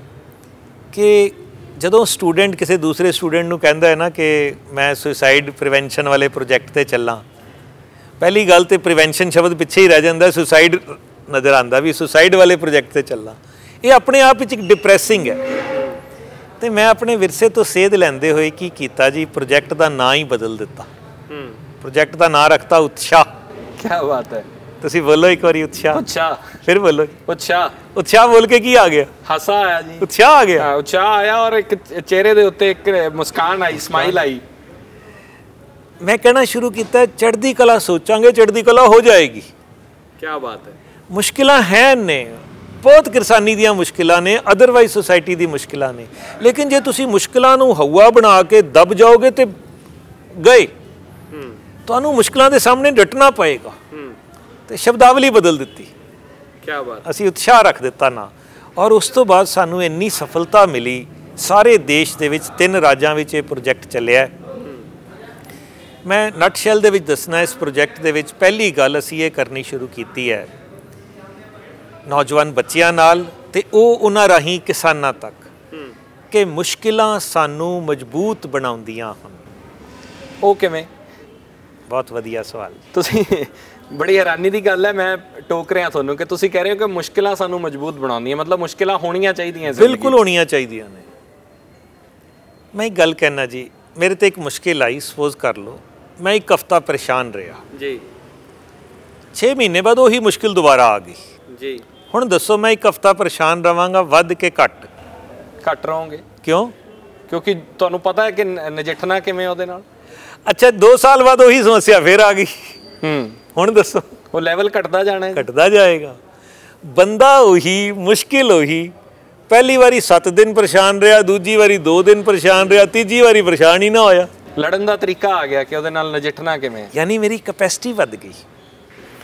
ਕਿ ਜਦੋਂ ਸਟੂਡੈਂਟ ਕਿਸੇ ਦੂਸਰੇ ਸਟੂਡੈਂਟ ਨੂੰ ਕਹਿੰਦਾ ਹੈ ਨਾ ਕਿ ਮੈਂ ਸੁਸਾਈਡ ਪ੍ਰੀਵੈਂਸ਼ਨ ਵਾਲੇ ਪ੍ਰੋਜੈਕਟ ਤੇ ਚੱਲਾਂ ਪਹਿਲੀ ਗੱਲ ਤੇ ਪ੍ਰੀਵੈਂਸ਼ਨ ਸ਼ਬਦ ਪਿੱਛੇ ਹੀ ਰਹਿ ਜਾਂਦਾ ਸੁਸਾਈਡ ਨਜ਼ਰ ਆਂਦਾ ਵੀ ਸੁਸਾਈਡ ਵਾਲੇ ਪ੍ਰੋਜੈਕਟ ਤੇ ਚੱਲਾਂ। ਇਹ ਆਪਣੇ ਆਪ ਵਿੱਚ ਇੱਕ ਡਿਪਰੈਸਿੰਗ ਹੈ। ਤੇ ਮੈਂ ਆਪਣੇ ਵਿਰਸੇ ਤੋਂ ਸੇਧ ਲੈਂਦੇ ਹੋਏ ਕੀ ਕੀਤਾ ਜੀ? ਪ੍ਰੋਜੈਕਟ ਦਾ ਨਾਂ ਹੀ ਬਦਲ ਦਿੱਤਾ। ਹੂੰ। ਪ੍ਰੋਜੈਕਟ ਦਾ ਨਾਂ ਰੱਖਤਾ ਉਤਸ਼ਾਹ। ਕੀ ਬਾਤ ਹੈ। ਤੁਸੀਂ ਬੋਲੋ ਇੱਕ ਵਾਰੀ ਉਤਸ਼ਾਹ। ਅੱਛਾ ਫਿਰ ਬੋਲੋ। ਅੱਛਾ ਉਤਸ਼ਾਹ ਬੋਲ ਕੇ ਕੀ ਆ ਗਿਆ? ਹਸਾ ਆਇਆ ਜੀ। ਉਤਸ਼ਾਹ ਆ ਗਿਆ? ਹਾਂ, ਉਤਸ਼ਾਹ ਆਇਆ ਔਰ ਇੱਕ ਚਿਹਰੇ ਦੇ ਉੱਤੇ ਇੱਕ ਮੁਸਕਾਨ ਆਈ ਸਮਾਈਲ ਆਈ। ਮੈਂ ਕਹਿਣਾ ਸ਼ੁਰੂ ਕੀਤਾ ਚੜ੍ਹਦੀ ਕਲਾ ਸੋਚਾਂਗੇ ਚੜ੍ਹਦੀ ਕਲਾ ਹੋ ਜਾਏਗੀ। ਕੀ ਬਾਤ ਹੈ। ਮੁਸ਼ਕਿਲਾਂ ਹੈ ਨੇ ਬਹੁਤ ਕਿਰਸਾਨੀ ਦੀਆਂ ਮੁਸ਼ਕਿਲਾਂ ਨੇ ਅਦਰਵਾਈਜ਼ ਸੋਸਾਇਟੀ ਦੀ ਮੁਸ਼ਕਿਲਾਂ ਨੇ। ਲੇਕਿਨ ਜੇ ਤੁਸੀਂ ਮੁਸ਼ਕਿਲਾਂ ਨੂੰ ਹਵਾ ਬਣਾ ਕੇ ਦਬ ਜਾਓਗੇ ਤੇ ਗਏ। ਤੁਹਾਨੂੰ ਮੁਸ਼ਕਿਲਾਂ ਦੇ ਸਾਹਮਣੇ ਡਟਣਾ ਪਏਗਾ। ਤੇ ਸ਼ਬਦਾਵਲੀ ਬਦਲ ਦਿੱਤੀ। ਕੀ ਬਾਤ ਅਸੀਂ ਉਤਸ਼ਾਹ ਰੱਖ ਦਿੱਤਾ ਨਾ। ਔਰ ਉਸ ਤੋਂ ਬਾਅਦ ਸਾਨੂੰ ਇੰਨੀ ਸਫਲਤਾ ਮਿਲੀ ਸਾਰੇ ਦੇਸ਼ ਦੇ ਵਿੱਚ ਤਿੰਨ ਰਾਜਾਂ ਵਿੱਚ ਇਹ ਪ੍ਰੋਜੈਕਟ ਚੱਲਿਆ। ਮੈਂ ਨਟਸ਼ੈਲ ਦੇ ਵਿੱਚ ਦੱਸਣਾ ਇਸ ਪ੍ਰੋਜੈਕਟ ਦੇ ਵਿੱਚ ਪਹਿਲੀ ਗੱਲ ਅਸੀਂ ਇਹ ਕਰਨੀ ਸ਼ੁਰੂ ਕੀਤੀ ਹੈ। ਨੌਜਵਾਨ ਬੱਚਿਆਂ ਨਾਲ ਤੇ ਉਹ ਉਹਨਾਂ ਰਾਹੀਂ ਕਿਸਾਨਾਂ ਤੱਕ ਕਿ ਮੁਸ਼ਕਿਲਾਂ ਸਾਨੂੰ ਮਜ਼ਬੂਤ ਬਣਾਉਂਦੀਆਂ ਹਨ ਉਹ ਕਿਵੇਂ? ਬਹੁਤ ਵਧੀਆ ਸਵਾਲ। ਤੁਸੀਂ ਬੜੀ ਹੈਰਾਨੀ ਦੀ ਗੱਲ ਹੈ ਮੈਂ ਟੋਕ ਰਿਹਾ ਤੁਹਾਨੂੰ ਕਿ ਤੁਸੀਂ ਕਹਿ ਰਹੇ ਹੋ ਕਿ ਮੁਸ਼ਕਿਲਾਂ ਸਾਨੂੰ ਮਜ਼ਬੂਤ ਬਣਾਉਂਦੀਆਂ ਮਤਲਬ ਮੁਸ਼ਕਿਲਾਂ ਹੋਣੀਆਂ ਚਾਹੀਦੀਆਂ ਬਿਲਕੁਲ ਹੋਣੀਆਂ ਚਾਹੀਦੀਆਂ ਨੇ। ਮੈਂ ਇੱਕ ਗੱਲ ਕਹਿਣਾ ਜੀ ਮੇਰੇ ਤੇ ਇੱਕ ਮੁਸ਼ਕਿਲ ਆਈ ਸਪੋਜ਼ ਕਰ ਲਓ ਮੈਂ ਇੱਕ ਹਫਤਾ ਪਰੇਸ਼ਾਨ ਰਿਹਾ। ਜੀ। 6 ਮਹੀਨੇ ਬਾਅਦ ਉਹੀ ਮੁਸ਼ਕਿਲ ਦੁਬਾਰਾ ਆ ਗਈ। ਜੀ। ਹੁਣ ਦੱਸੋ ਮੈਂ ਇੱਕ ਹਫਤਾ ਪਰੇਸ਼ਾਨ ਰਵਾਂਗਾ ਵੱਧ ਕੇ ਘੱਟ? ਘੱਟ ਰਹੋਗੇ? ਕਿਉਂ? ਕਿਉਂਕਿ ਤੁਹਾਨੂੰ ਪਤਾ ਹੈ ਕਿ ਨਜਿੱਠਣਾ ਕਿਵੇਂ ਉਹਦੇ ਨਾਲ? ਅੱਛਾ 2 ਸਾਲ ਬਾਅਦ ਉਹੀ ਸਮੱਸਿਆ ਫੇਰ ਆ ਗਈ। ਹੂੰ। ਹੁਣ ਦੱਸੋ। ਉਹ ਲੈਵਲ ਘਟਦਾ ਜਾਣਾ ਹੈ ਘਟਦਾ ਜਾਏਗਾ। ਬੰਦਾ ਉਹੀ ਮੁਸ਼ਕਿਲ ਉਹੀ ਪਹਿਲੀ ਵਾਰੀ 7 ਦਿਨ ਪਰੇਸ਼ਾਨ ਰਿਹਾ ਦੂਜੀ ਵਾਰੀ 2 ਦਿਨ ਪਰੇਸ਼ਾਨ ਰਿਹਾ ਤੀਜੀ ਵਾਰੀ ਪਰੇਸ਼ਾਨ ਹੀ ਨਾ ਹੋਇਆ। ਲੜਨ ਦਾ ਤਰੀਕਾ ਆ ਗਿਆ ਕਿ ਉਹਦੇ ਨਾਲ ਨਜਿੱਠਣਾ ਕਿਵੇਂ? ਯਾਨੀ ਮੇਰੀ ਕੈਪੈਸਿਟੀ ਵੱਧ ਗਈ।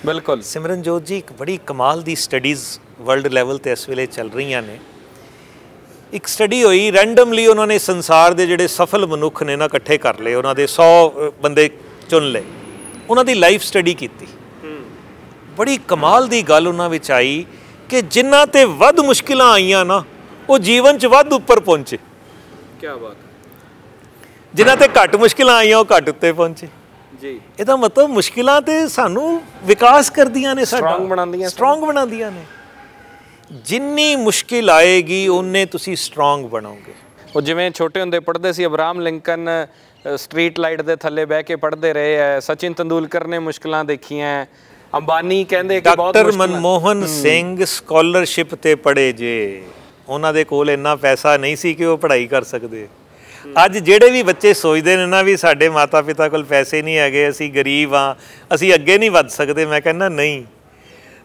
ਬਿਲਕੁਲ। ਸਿਮਰਨਜੋਤ ਜੀ ਇੱਕ ਬੜੀ ਕਮਾਲ ਦੀ ਸਟੱਡੀਜ਼ ਵਰਲਡ ਲੈਵਲ ਤੇ ਇਸ ਵੇਲੇ ਚੱਲ ਰਹੀਆਂ ਨੇ। ਇੱਕ ਸਟੱਡੀ ਹੋਈ ਰੈਂਡਮਲੀ ਉਹਨਾਂ ਨੇ ਸੰਸਾਰ ਦੇ ਜਿਹੜੇ ਸਫਲ ਮਨੁੱਖ ਨੇ ਨਾ ਇਕੱਠੇ ਕਰ ਲਏ ਉਹਨਾਂ ਦੇ 100 ਬੰਦੇ ਚੁਣ ਲਏ। ਉਹਨਾਂ ਦੀ ਲਾਈਫ ਸਟੱਡੀ ਕੀਤੀ। ਬੜੀ ਕਮਾਲ ਦੀ ਗੱਲ ਉਹਨਾਂ ਵਿੱਚ ਆਈ ਕਿ ਜਿਨ੍ਹਾਂ ਤੇ ਵੱਧ ਮੁਸ਼ਕਿਲਾਂ ਆਈਆਂ ਨਾ ਉਹ ਜੀਵਨ 'ਚ ਵੱਧ ਉੱਪਰ ਪਹੁੰਚੇ। ਕੀ ਬਾਤ ਜਿਨ੍ਹਾਂ ਤੇ ਘੱਟ ਮੁਸ਼ਕਿਲਾਂ ਆਈਆਂ ਉਹ ਘੱਟ ਉੱਤੇ ਪਹੁੰਚੇ। ਜੀ। ਇਹਦਾ ਮਤਲਬ ਮੁਸ਼ਕਿਲਾਂ ਤੇ ਸਾਨੂੰ ਵਿਕਾਸ ਕਰਦੀਆਂ ਨੇ ਸਾਡਾ। Strong ਬਣਾਉਂਦੀਆਂ। ਸਟਰੋਂਗ ਬਣਾਉਂਦੀਆਂ ਨੇ। ਜਿੰਨੀ ਮੁਸ਼ਕਿਲ ਆਏਗੀ ਉਨੇ ਤੁਸੀਂ ਸਟਰੋਂਗ ਬਣੋਗੇ। ਉਹ ਜਿਵੇਂ ਛੋਟੇ ਹੁੰਦੇ ਪੜ੍ਹਦੇ ਸੀ ਅਬਰਾਮ ਲਿੰਕਨ ਸਟਰੀਟ ਲਾਈਟ ਦੇ ਥੱਲੇ ਬਹਿ ਕੇ ਪੜ੍ਹਦੇ ਰਹੇ ਐ ਸਚਿਨ ਤੰਦੂਲਕਰ ਨੇ ਮੁਸ਼ਕਲਾਂ ਦੇਖੀਆਂ ਅੰਬਾਨੀ ਕਹਿੰਦੇ ਕਿ ਬਹੁਤ ਡਾਕਟਰ ਮਨਮੋਹਨ ਸਿੰਘ ਸਕਾਲਰਸ਼ਿਪ ਤੇ ਪੜੇ ਜੇ। ਉਹਨਾਂ ਦੇ ਕੋਲ ਇੰਨਾ ਪੈਸਾ ਨਹੀਂ ਸੀ ਕਿ ਉਹ ਪੜ੍ਹਾਈ ਕਰ ਸਕਦੇ। ਅੱਜ ਜਿਹੜੇ ਵੀ ਬੱਚੇ ਸੋਚਦੇ ਨੇ ਨਾ ਵੀ ਸਾਡੇ ਮਾਤਾ-ਪਿਤਾ ਕੋਲ ਪੈਸੇ ਨਹੀਂ ਹੈਗੇ ਅਸੀਂ ਗਰੀਬ ਆ ਅਸੀਂ ਅੱਗੇ ਨਹੀਂ ਵੱਧ ਸਕਦੇ ਮੈਂ ਕਹਿੰਦਾ ਨਹੀਂ।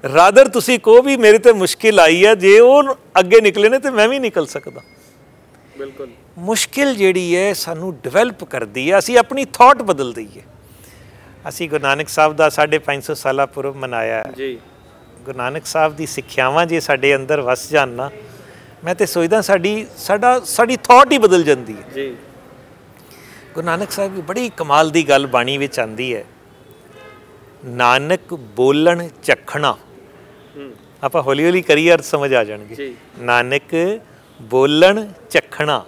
ਰਾਦਰ ਤੁਸੀਂ ਕਹੋ ਵੀ ਮੇਰੇ ਤੇ ਮੁਸ਼ਕਿਲ ਆਈ ਆ ਜੇ ਉਹ ਅੱਗੇ ਨਿਕਲੇ ਨੇ ਤੇ ਮੈਂ ਵੀ ਨਿਕਲ ਸਕਦਾ। ਬਿਲਕੁਲ। ਮੁਸ਼ਕਿਲ ਜਿਹੜੀ ਹੈ ਸਾਨੂੰ ਡਿਵੈਲਪ ਕਰਦੀ ਹੈ। ਅਸੀਂ ਆਪਣੀ ਥਾਟ ਬਦਲ ਦਈਏ ਅਸੀਂ ਗੁਰੂ ਨਾਨਕ ਸਾਹਿਬ ਦਾ 550 ਸਾਲਾ ਪੁਰਬ ਮਨਾਇਆ ਹੈ। ਜੀ। ਗੁਰੂ ਨਾਨਕ ਸਾਹਿਬ ਦੀ ਸਿੱਖਿਆਵਾਂ ਜੇ ਸਾਡੇ ਅੰਦਰ ਵਸ ਜਾਣ ਨਾ ਮੈਂ ਤੇ ਸੋਚਦਾ ਸਾਡੀ ਸਾਡਾ ਸਾਡੀ ਥਾਟ ਹੀ ਬਦਲ ਜਾਂਦੀ ਹੈ। ਜੀ। ਗੁਰੂ ਨਾਨਕ ਸਾਹਿਬ ਦੀ ਬੜੀ ਕਮਾਲ ਦੀ ਗੱਲ ਬਾਣੀ ਵਿੱਚ ਆਂਦੀ ਹੈ। ਨਾਨਕ ਬੋਲਣ ਚੱਖਣਾ। ਆਪਾਂ ਹੌਲੀ ਹੌਲੀ ਕਰੀਏ ਅਰਥ ਸਮਝ ਆ ਜਾਣਗੇ। ਜੀ। ਨਾਨਕ ਬੋਲਣ ਚੱਖਣਾ।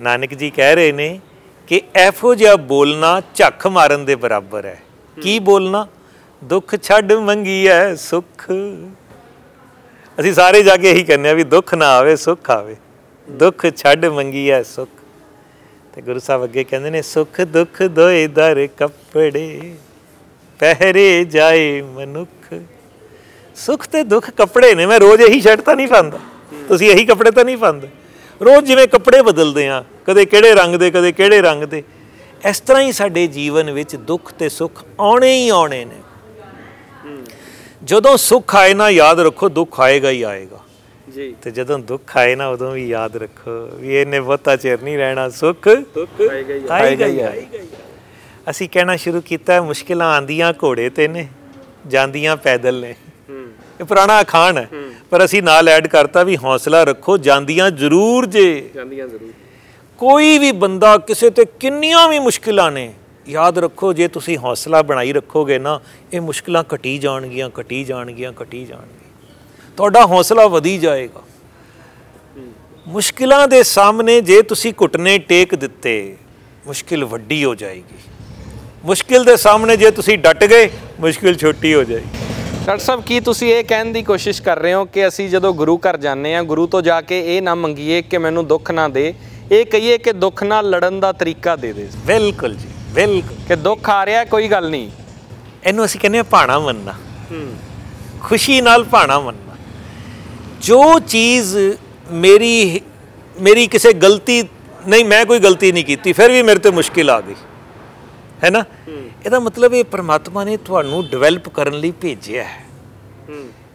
ਨਾਨਕ ਜੀ ਕਹਿ ਰਹੇ ਨੇ ਕਿ ਐਫੋ ਜਿਹਾ ਬੋਲਣਾ ਝੱਖ ਮਾਰਨ ਦੇ ਬਰਾਬਰ ਹੈ। ਕੀ ਬੋਲਣਾ? ਦੁੱਖ ਛੱਡ ਮੰਗੀਐ ਸੁਖ। ਅਸੀਂ ਸਾਰੇ ਜਾ ਕੇ ਇਹੀ ਕਹਿੰਦੇ ਆ ਵੀ ਦੁੱਖ ਨਾ ਆਵੇ, ਸੁੱਖ ਆਵੇ। ਦੁੱਖ ਛੱਡ ਮੰਗੀਐ ਸੁਖ। ਤੇ ਗੁਰੂ ਸਾਹਿਬ ਅੱਗੇ ਕਹਿੰਦੇ ਨੇ, ਸੁਖ ਦੁੱਖ ਦੋਏ ਦਰ ਕੱਪੜੇ, ਪਹਿਰੇ ਜਾਏ ਮਨੁੱਖ। ਸੁੱਖ ਤੇ ਦੁੱਖ ਕੱਪੜੇ ਨੇ, ਮੈਂ ਰੋਜ਼ ਇਹੀ ਸ਼ਰਟ ਤਾਂ ਨਹੀਂ ਪਾਉਂਦਾ। ਤੁਸੀਂ ਇਹੀ ਕੱਪੜੇ ਤਾਂ ਨਹੀਂ ਪਾਉਂਦੇ। ਰੋਜ਼ ਜਿਵੇਂ ਕੱਪੜੇ ਬਦਲਦੇ ਆ ਕਦੇ ਕਿਹੜੇ ਰੰਗ ਦੇ ਕਦੇ ਕਿਹੜੇ ਰੰਗ ਦੇ। ਇਸ ਤਰ੍ਹਾਂ ਹੀ ਸਾਡੇ ਜੀਵਨ ਵਿੱਚ ਦੁੱਖ ਤੇ ਸੁੱਖ ਆਉਣੇ ਹੀ ਆਉਣੇ ਨੇ। ਜਦੋਂ ਸੁੱਖ ਆਏ ਨਾ ਯਾਦ ਰੱਖੋ ਦੁੱਖ ਆਏਗਾ ਹੀ ਆਏਗਾ। ਜੀ। ਤੇ ਜਦੋਂ ਦੁੱਖ ਆਏ ਨਾ ਉਦੋਂ ਵੀ ਯਾਦ ਰੱਖੋ ਵੀ ਇਹਨੇ ਬਹੁਤਾ ਚਿਰ ਨਹੀਂ ਰਹਿਣਾ ਸੁੱਖ ਦੁੱਖ ਆਏਗਾ ਹੀ ਆਏਗਾ। ਅਸੀਂ ਕਹਿਣਾ ਸ਼ੁਰੂ ਕੀਤਾ ਮੁਸ਼ਕਿਲਾਂ ਆਂਦੀਆਂ ਘੋੜੇ ਤੇ ਨੇ ਜਾਂਦੀਆਂ ਪੈਦਲ ਨੇ। ਇਹ ਪੁਰਾਣਾ ਅਖਾਣ ਹੈ। ਪਰ ਅਸੀਂ ਨਾਲ ਐਡ ਕਰਤਾ ਵੀ ਹੌਸਲਾ ਰੱਖੋ ਜਾਂਦੀਆਂ ਜ਼ਰੂਰ ਜੇ। ਜਾਂਦੀਆਂ ਜ਼ਰੂਰ। ਕੋਈ ਵੀ ਬੰਦਾ ਕਿਸੇ ਤੇ ਕਿੰਨੀਆਂ ਵੀ ਮੁਸ਼ਕਿਲਾਂ ਨੇ ਯਾਦ ਰੱਖੋ ਜੇ ਤੁਸੀਂ ਹੌਸਲਾ ਬਣਾਈ ਰੱਖੋਗੇ ਨਾ ਇਹ ਮੁਸ਼ਕਿਲਾਂ ਘਟੀ ਜਾਣਗੀਆਂ ਘਟੀ ਜਾਣਗੀਆਂ ਘਟੀ ਜਾਣਗੀਆਂ। ਤੁਹਾਡਾ ਹੌਸਲਾ ਵਧੀ ਜਾਏਗਾ। ਮੁਸ਼ਕਿਲਾਂ ਦੇ ਸਾਹਮਣੇ ਜੇ ਤੁਸੀਂ ਘੁਟਨੇ ਟੇਕ ਦਿੱਤੇ ਮੁਸ਼ਕਿਲ ਵੱਡੀ ਹੋ ਜਾਏਗੀ। ਮੁਸ਼ਕਿਲ ਦੇ ਸਾਹਮਣੇ ਜੇ ਤੁਸੀਂ ਡਟ ਗਏ ਮੁਸ਼ਕਿਲ ਛੋਟੀ ਹੋ ਜਾਏਗੀ। ਡਾਕਟਰ ਸਾਹਿਬ ਕੀ ਤੁਸੀਂ ਇਹ ਕਹਿਣ ਦੀ ਕੋਸ਼ਿਸ਼ ਕਰ ਰਹੇ ਹੋ ਕਿ ਅਸੀਂ ਜਦੋਂ ਗੁਰੂ ਘਰ ਜਾਂਦੇ ਆ ਗੁਰੂ ਤੋਂ ਜਾ ਕੇ ਇਹ ਨਾ ਮੰਗੀਏ ਕਿ ਮੈਨੂੰ ਦੁੱਖ ਨਾ ਦੇ? ਇਹ ਕਹੀਏ ਕਿ ਦੁੱਖ ਨਾਲ ਲੜਨ ਦਾ ਤਰੀਕਾ ਦੇ ਦੇ। ਬਿਲਕੁਲ ਜੀ ਬਿਲਕੁਲ। ਕਿ ਦੁੱਖ ਆ ਰਿਹਾ ਕੋਈ ਗੱਲ ਨਹੀਂ। ਇਹਨੂੰ ਅਸੀਂ ਕਹਿੰਦੇ ਆ ਭਾਣਾ ਮੰਨਣਾ। ਖੁਸ਼ੀ ਨਾਲ ਭਾਣਾ ਮੰਨਣਾ। ਜੋ ਚੀਜ਼ ਮੇਰੀ ਮੇਰੀ ਕਿਸੇ ਗਲਤੀ ਨਹੀਂ ਮੈਂ ਕੋਈ ਗਲਤੀ ਨਹੀਂ ਕੀਤੀ ਫਿਰ ਵੀ ਮੇਰੇ ਤੇ ਮੁਸ਼ਕਿਲ ਆ ਗਈ। ਹੈ ਨਾ? ਇਹਦਾ ਮਤਲਬ ਇਹ ਪ੍ਰਮਾਤਮਾ ਨੇ ਤੁਹਾਨੂੰ ਡਿਵੈਲਪ ਕਰਨ ਲਈ ਭੇਜਿਆ ਹੈ।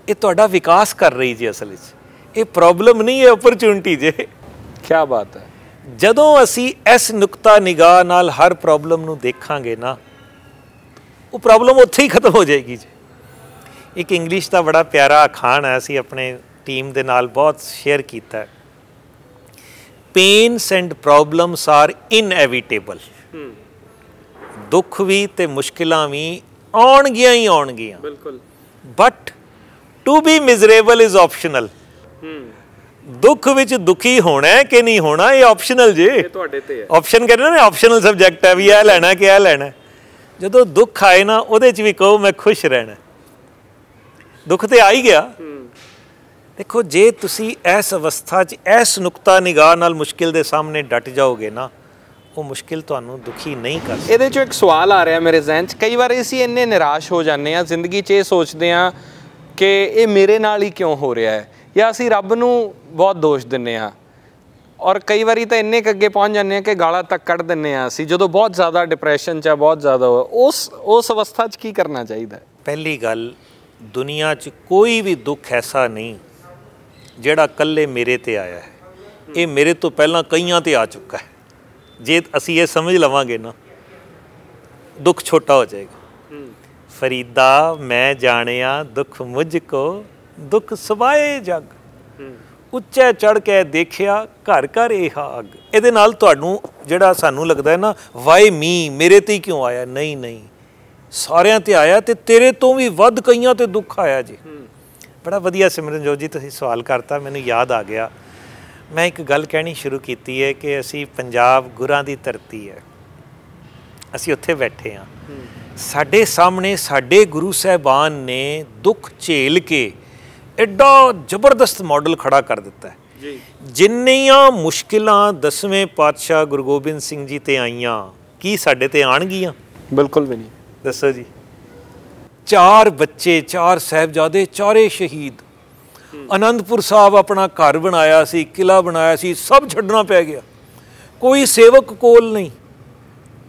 ਇਹ ਤੁਹਾਡਾ ਵਿਕਾਸ ਕਰ ਰਹੀ ਜੀ ਅਸਲ ਵਿੱਚ। ਇਹ ਪ੍ਰੋਬਲਮ ਨਹੀਂ ਹੈ ਓਪਰਚੁਨਿਟੀ ਜੇ। ਕੀ ਬਾਤ ਹੈ। ਜਦੋਂ ਅਸੀਂ ਇਸ ਨੁਕਤਾ ਨਿਗਾਹ ਨਾਲ ਹਰ ਪ੍ਰੋਬਲਮ ਨੂੰ ਦੇਖਾਂਗੇ ਨਾ ਉਹ ਪ੍ਰੋਬਲਮ ਉੱਥੇ ਹੀ ਖਤਮ ਹੋ ਜਾਏਗੀ ਜੀ। ਇੱਕ ਇੰਗਲਿਸ਼ ਦਾ ਬੜਾ ਪਿਆਰਾ ਅਖਾਣ ਹੈ ਅਸੀਂ ਆਪਣੇ ਟੀਮ ਦੇ ਨਾਲ ਬਹੁਤ ਸ਼ੇਅਰ ਕੀਤਾ pains and problems are inevitable ਹੂੰ। ਦੁੱਖ ਵੀ ਤੇ ਮੁਸ਼ਕਿਲਾਂ ਵੀ ਆਉਣਗੀਆਂ ਹੀ ਆਉਣਗੀਆਂ। ਬਿਲਕੁਲ। But to be miserable is optional ਹੂੰ। ਦੁੱਖ ਵਿੱਚ ਦੁਖੀ ਹੋਣਾ ਹੈ ਕਿ ਨਹੀਂ ਹੋਣਾ ਇਹ ਆਪਸ਼ਨਲ ਜੇ। ਇਹ ਤੁਹਾਡੇ ਤੇ ਹੈ। ਆਪਸ਼ਨ ਕਹਿੰਦੇ ਨੇ ਆਪਸ਼ਨਲ ਸਬਜੈਕਟ ਹੈ ਵੀ ਇਹ ਲੈਣਾ ਕਿ ਇਹ ਲੈਣਾ। ਜਦੋਂ ਦੁੱਖ ਆਏ ਨਾ ਉਹਦੇ 'ਚ ਵੀ ਕਹੋ ਮੈਂ ਖੁਸ਼ ਰਹਿਣਾ ਦੁੱਖ ਤੇ ਆ ਹੀ ਗਿਆ। ਦੇਖੋ ਜੇ ਤੁਸੀਂ ਇਸ ਅਵਸਥਾ 'ਚ ਇਸ ਨੁਕਤਾ ਨਿਗਾਹ ਨਾਲ ਮੁਸ਼ਕਿਲ ਦੇ ਸਾਹਮਣੇ ਡਟ ਜਾਓਗੇ ਨਾ ਉਹ ਮੁਸ਼ਕਿਲ ਤੁਹਾਨੂੰ ਦੁਖੀ ਨਹੀਂ ਕਰ ਸਕਦੀ। ਇਹਦੇ ਚੋਂ ਇੱਕ ਸਵਾਲ ਆ ਰਿਹਾ ਮੇਰੇ ਜ਼ਿਹਨ 'ਚ। ਕਈ ਵਾਰ ਅਸੀਂ ਇੰਨੇ ਨਿਰਾਸ਼ ਹੋ ਜਾਂਦੇ ਆ ਜ਼ਿੰਦਗੀ 'ਚ ਇਹ ਸੋਚਦੇ ਆ ਕਿ ਇਹ ਮੇਰੇ ਨਾਲ ਹੀ ਕਿਉਂ ਹੋ ਰਿਹਾ ਹੈ? ਜਾਂ ਅਸੀਂ ਰੱਬ ਨੂੰ ਬਹੁਤ ਦੋਸ਼ ਦਿੰਨੇ ਆ ਔਰ ਕਈ ਵਾਰੀ ਤਾਂ ਇੰਨੇ ਕੁ ਅੱਗੇ ਪਹੁੰਚ ਜਾਂਦੇ ਆ ਕਿ ਗਾਲਾਂ ਤੱਕ ਕੱਢ ਦਿੰਨੇ ਆ ਅਸੀਂ ਜਦੋਂ ਬਹੁਤ ਜ਼ਿਆਦਾ ਡਿਪਰੈਸ਼ਨ 'ਚ ਆ ਬਹੁਤ ਜ਼ਿਆਦਾ ਉਸ ਉਸ ਅਵਸਥਾ 'ਚ ਕੀ ਕਰਨਾ ਚਾਹੀਦਾ? ਪਹਿਲੀ ਗੱਲ ਦੁਨੀਆ 'ਚ ਕੋਈ ਵੀ ਦੁੱਖ ਐਸਾ ਨਹੀਂ ਜਿਹੜਾ ਕੱਲੇ ਮੇਰੇ ਤੇ ਆਇਆ ਹੈ। ਇਹ ਮੇਰੇ ਤੋਂ ਪਹਿਲਾਂ ਕਈਆਂ ਤੇ ਆ ਚੁੱਕਾ ਹੈ। ਜੇ ਅਸੀਂ ਇਹ ਸਮਝ ਲਵਾਂਗੇ ਨਾ ਦੁੱਖ ਛੋਟਾ ਹੋ ਜਾਏਗਾ। ਫਰੀਦਾ ਮੈਂ ਜਾਣਿਆ ਦੁੱਖ ਮੁਝ ਕੋ ਦੁੱਖ ਸਵਾਏ ਜਗ। ਉੱਚੇ ਚੜ ਕੇ ਦੇਖਿਆ ਘਰ ਘਰ ਇਹ ਆਗ। ਇਹਦੇ ਨਾਲ ਤੁਹਾਨੂੰ ਜਿਹੜਾ ਸਾਨੂੰ ਲੱਗਦਾ ਹੈ ਨਾ ਵਾਈ ਮੀ ਮੇਰੇ ਤੇ ਕਿਉਂ ਆਇਆ? ਨਹੀਂ ਨਹੀਂ। ਸਾਰਿਆਂ ਤੇ ਆਇਆ ਤੇ ਤੇਰੇ ਤੋਂ ਵੀ ਵੱਧ ਕਈਆਂ ਤੇ ਦੁੱਖ ਆਇਆ ਜੀ। ਬੜਾ ਵਧੀਆ ਸਿਮਰਨਜੋਤ ਜੀ ਤੁਸੀਂ ਸਵਾਲ ਕਰਤਾ ਮੈਨੂੰ ਯਾਦ ਆ ਗਿਆ। ਮੈਂ ਇੱਕ ਗੱਲ ਕਹਿਣੀ ਸ਼ੁਰੂ ਕੀਤੀ ਹੈ ਕਿ ਅਸੀਂ ਪੰਜਾਬ ਗੁਰਾਂ ਦੀ ਧਰਤੀ ਹੈ। ਅਸੀਂ ਉੱਥੇ ਬੈਠੇ ਹਾਂ। ਸਾਡੇ ਸਾਹਮਣੇ ਸਾਡੇ ਗੁਰੂ ਸਾਹਿਬਾਨ ਨੇ ਦੁੱਖ ਝੇਲ ਕੇ ਐਡਾ ਜ਼ਬਰਦਸਤ ਮਾਡਲ ਖੜਾ ਕਰ ਦਿੱਤਾ ਹੈ। ਜੀ। ਜਿੰਨੀਆਂ ਮੁਸ਼ਕਿਲਾਂ ਦਸਵੇਂ ਪਾਤਸ਼ਾਹ ਗੁਰੂ ਗੋਬਿੰਦ ਸਿੰਘ ਜੀ ਤੇ ਆਈਆਂ ਕੀ ਸਾਡੇ ਤੇ ਆਣਗੀਆਂ ਬਿਲਕੁਲ ਵੀ ਨਹੀਂ। ਦੱਸੋ ਜੀ। ਚਾਰ ਬੱਚੇ ਚਾਰ ਸਾਹਿਬਜ਼ਾਦੇ ਚਾਰੇ ਸ਼ਹੀਦ। ਆਨੰਦਪੁਰ ਸਾਹਿਬ ਆਪਣਾ ਘਰ ਬਣਾਇਆ ਸੀ ਕਿਲਾ ਬਣਾਇਆ ਸੀ ਸਭ ਛੱਡਣਾ ਪੈ ਗਿਆ। ਕੋਈ ਸੇਵਕ ਕੋਲ ਨਹੀਂ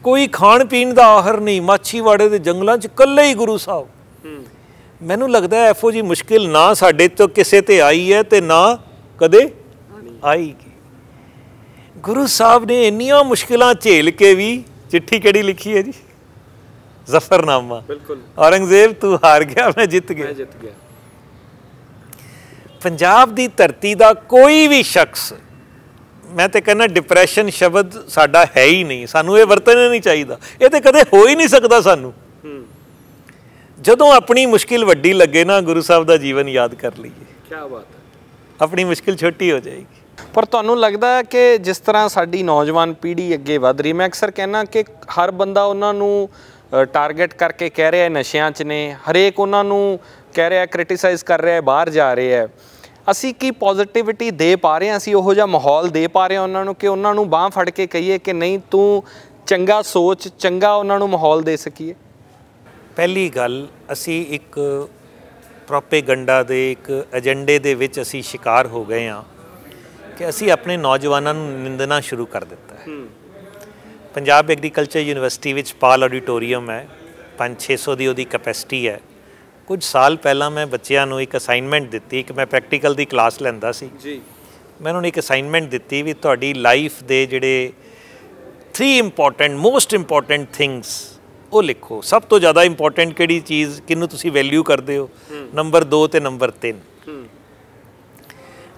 ਕੋਈ ਖਾਣ ਪੀਣ ਦਾ ਆਹਰ ਨਹੀਂ ਮਾਛੀਵਾੜੇ ਦੇ ਜੰਗਲਾਂ 'ਚ ਇਕੱਲੇ ਹੀ ਗੁਰੂ ਸਾਹਿਬ। ਮੈਨੂੰ ਲੱਗਦਾ ਇਹੋ ਜੀ ਮੁਸ਼ਕਿਲ ਨਾ ਸਾਡੇ ਤੋਂ ਕਿਸੇ ਤੇ ਆਈ ਹੈ ਤੇ ਨਾ ਕਦੇ ਆਏਗੀ। ਗੁਰੂ ਸਾਹਿਬ ਨੇ ਇੰਨੀਆਂ ਮੁਸ਼ਕਿਲਾਂ ਝੇਲ ਕੇ ਵੀ ਚਿੱਠੀ ਕਿਹੜੀ ਲਿਖੀ ਹੈ ਜੀ? ਜ਼ਫਰਨਾਮਾ। ਬਿਲਕੁਲ। ਔਰੰਗਜ਼ੇਬ ਤੂੰ ਹਾਰ ਗਿਆ ਮੈਂ ਜਿੱਤ ਗਿਆ। ਜਿੱਤ ਗਿਆ। ਪੰਜਾਬ ਦੀ ਧਰਤੀ ਦਾ ਕੋਈ ਵੀ ਸ਼ਖਸ ਮੈਂ ਤੇ ਕਹਿੰਦਾ ਡਿਪਰੈਸ਼ਨ ਸ਼ਬਦ ਸਾਡਾ ਹੈ ਹੀ ਨਹੀਂ ਸਾਨੂੰ ਇਹ ਵਰਤਣਾ ਨਹੀਂ ਚਾਹੀਦਾ। ਇਹ ਤੇ ਕਦੇ ਹੋ ਹੀ ਨਹੀਂ ਸਕਦਾ ਸਾਨੂੰ। ਜਦੋਂ ਆਪਣੀ ਮੁਸ਼ਕਿਲ ਵੱਡੀ ਲੱਗੇ ਨਾ ਗੁਰੂ ਸਾਹਿਬ ਦਾ ਜੀਵਨ ਯਾਦ ਕਰ ਲਈਏ। ਕੀ ਬਾਤ ਹੈ। ਆਪਣੀ ਮੁਸ਼ਕਿਲ ਛੋਟੀ ਹੋ ਜਾਏਗੀ। ਪਰ ਤੁਹਾਨੂੰ ਲੱਗਦਾ ਹੈ ਕਿ ਜਿਸ ਤਰ੍ਹਾਂ ਸਾਡੀ ਨੌਜਵਾਨ ਪੀੜ੍ਹੀ ਅੱਗੇ ਵਧ ਰਹੀ ਮੈਂ ਅਕਸਰ ਕਹਿਣਾ ਕਿ ਹਰ ਬੰਦਾ ਉਹਨਾਂ ਨੂੰ ਟਾਰਗੇਟ ਕਰਕੇ ਕਹਿ ਰਿਹਾ ਹੈ ਨਸ਼ਿਆਂ 'ਚ ਨੇ ਹਰੇਕ ਉਹਨਾਂ ਨੂੰ ਕਹਿ ਰਿਹਾ ਕ੍ਰਿਟਿਸਾਈਜ਼ ਕਰ ਰਿਹਾ ਹੈ ਬਾਹਰ ਜਾ ਰਿਹਾ ਹੈ। ਅਸੀਂ ਕੀ ਪੋਜ਼ਿਟਿਵਿਟੀ ਦੇ ਪਾ ਰਹੇ ਹਾਂ? ਅਸੀਂ ਉਹੋ ਜਿਹਾ ਮਾਹੌਲ ਦੇ ਪਾ ਰਹੇ ਹਾਂ ਉਹਨਾਂ ਨੂੰ ਕਿ ਉਹਨਾਂ ਨੂੰ ਬਾਹ ਫੜ ਕੇ ਕਹੀਏ ਕਿ ਨਹੀਂ ਤੂੰ ਚੰਗਾ ਸੋਚ ਚੰਗਾ ਉਹਨਾਂ ਨੂੰ ਮਾਹੌਲ ਦੇ ਸਕੀਏ। ਪਹਿਲੀ ਗੱਲ ਅਸੀਂ ਇੱਕ ਪ੍ਰੋਪੇਗੰਡਾ ਦੇ ਇੱਕ ਏਜੰਡੇ ਦੇ ਵਿੱਚ ਅਸੀਂ ਸ਼ਿਕਾਰ ਹੋ ਗਏ ਹਾਂ ਕਿ ਅਸੀਂ ਆਪਣੇ ਨੌਜਵਾਨਾਂ ਨੂੰ ਨਿੰਦਣਾ ਸ਼ੁਰੂ ਕਰ ਦਿੱਤਾ ਹੈ। ਪੰਜਾਬ ਐਗਰੀਕਲਚਰ ਯੂਨੀਵਰਸਿਟੀ ਵਿੱਚ ਪਾਲ ਆਡੀਟੋਰੀਅਮ ਹੈ 5-600 ਦੀ ਉਹਦੀ ਕੈਪੈਸਿਟੀ ਹੈ। ਕੁਝ ਸਾਲ ਪਹਿਲਾਂ ਮੈਂ ਬੱਚਿਆਂ ਨੂੰ ਇੱਕ ਅਸਾਈਨਮੈਂਟ ਦਿੱਤੀ ਕਿ ਮੈਂ ਪ੍ਰੈਕਟੀਕਲ ਦੀ ਕਲਾਸ ਲੈਂਦਾ ਸੀ। ਜੀ। ਮੈਂ ਉਹਨਾਂ ਨੂੰ ਇੱਕ ਅਸਾਈਨਮੈਂਟ ਦਿੱਤੀ ਵੀ ਤੁਹਾਡੀ ਲਾਈਫ ਦੇ ਜਿਹੜੇ 3 ਇੰਪੋਰਟੈਂਟ ਮੋਸਟ ਇੰਪੋਰਟੈਂਟ ਥਿੰਗਸ ਉਹ ਲਿਖੋ। ਸਭ ਤੋਂ ਜ਼ਿਆਦਾ ਇੰਪੋਰਟੈਂਟ ਕਿਹੜੀ ਚੀਜ਼ ਕਿਹਨੂੰ ਤੁਸੀਂ ਵੈਲਿਊ ਕਰਦੇ ਹੋ? ਨੰਬਰ 2 ਤੇ ਨੰਬਰ 3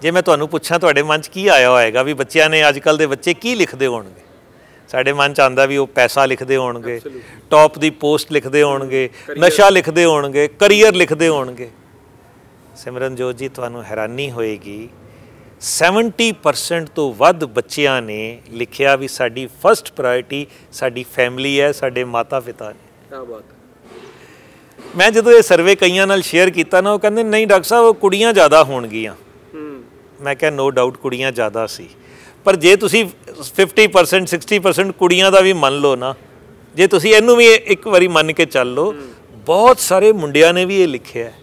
ਜੇ ਮੈਂ ਤੁਹਾਨੂੰ ਪੁੱਛਾਂ ਤੁਹਾਡੇ ਮਨ 'ਚ ਕੀ ਆਇਆ ਹੋਏਗਾ ਵੀ ਬੱਚਿਆਂ ਨੇ ਅੱਜ ਕੱਲ ਦੇ ਬੱਚੇ ਕੀ ਲਿਖਦੇ ਹੋਣਗੇ? ਸਾਡੇ ਮਨ 'ਚ ਆਂਦਾ ਵੀ ਉਹ ਪੈਸਾ ਲਿਖਦੇ ਹੋਣਗੇ ਟੌਪ ਦੀ ਪੋਸਟ ਲਿਖਦੇ ਹੋਣਗੇ ਨਸ਼ਾ ਲਿਖਦੇ ਹੋਣਗੇ ਕੈਰੀਅਰ ਲਿਖਦੇ ਹੋਣਗੇ। ਸਿਮਰਨਜੋਤ ਜੀ ਤੁਹਾਨੂੰ ਹੈਰਾਨੀ ਹੋਏਗੀ 70% ਤੋਂ ਵੱਧ ਬੱਚਿਆਂ ਨੇ ਲਿਖਿਆ ਵੀ ਸਾਡੀ ਫਰਸਟ ਪ੍ਰਾਇੋਰਟੀ ਸਾਡੀ ਫੈਮਿਲੀ ਹੈ ਸਾਡੇ ਮਾਤਾ-ਪਿਤਾ ਨੇ। ਕੀ ਬਾਤ ਮੈਂ ਜਦੋਂ ਇਹ ਸਰਵੇ ਕਈਆਂ ਨਾਲ ਸ਼ੇਅਰ ਕੀਤਾ ਨਾ ਉਹ ਕਹਿੰਦੇ ਨਹੀਂ ਡਾਕਟਰ ਸਾਹਿਬ ਉਹ ਕੁੜੀਆਂ ਜ਼ਿਆਦਾ ਹੋਣਗੀਆਂ। ਹੂੰ। ਮੈਂ ਕਿਹਾ ਨੋ ਡਾਊਟ ਕੁੜੀਆਂ ਜ਼ਿਆਦਾ ਸੀ। ਪਰ ਜੇ ਤੁਸੀਂ 50% 60% ਕੁੜੀਆਂ ਦਾ ਵੀ ਮੰਨ ਲਓ ਨਾ ਜੇ ਤੁਸੀਂ ਇਹਨੂੰ ਵੀ ਇੱਕ ਵਾਰੀ ਮੰਨ ਕੇ ਚੱਲ ਲਓ ਬਹੁਤ ਸਾਰੇ ਮੁੰਡਿਆਂ ਨੇ ਵੀ ਇਹ ਲਿਖਿਆ ਹੈ।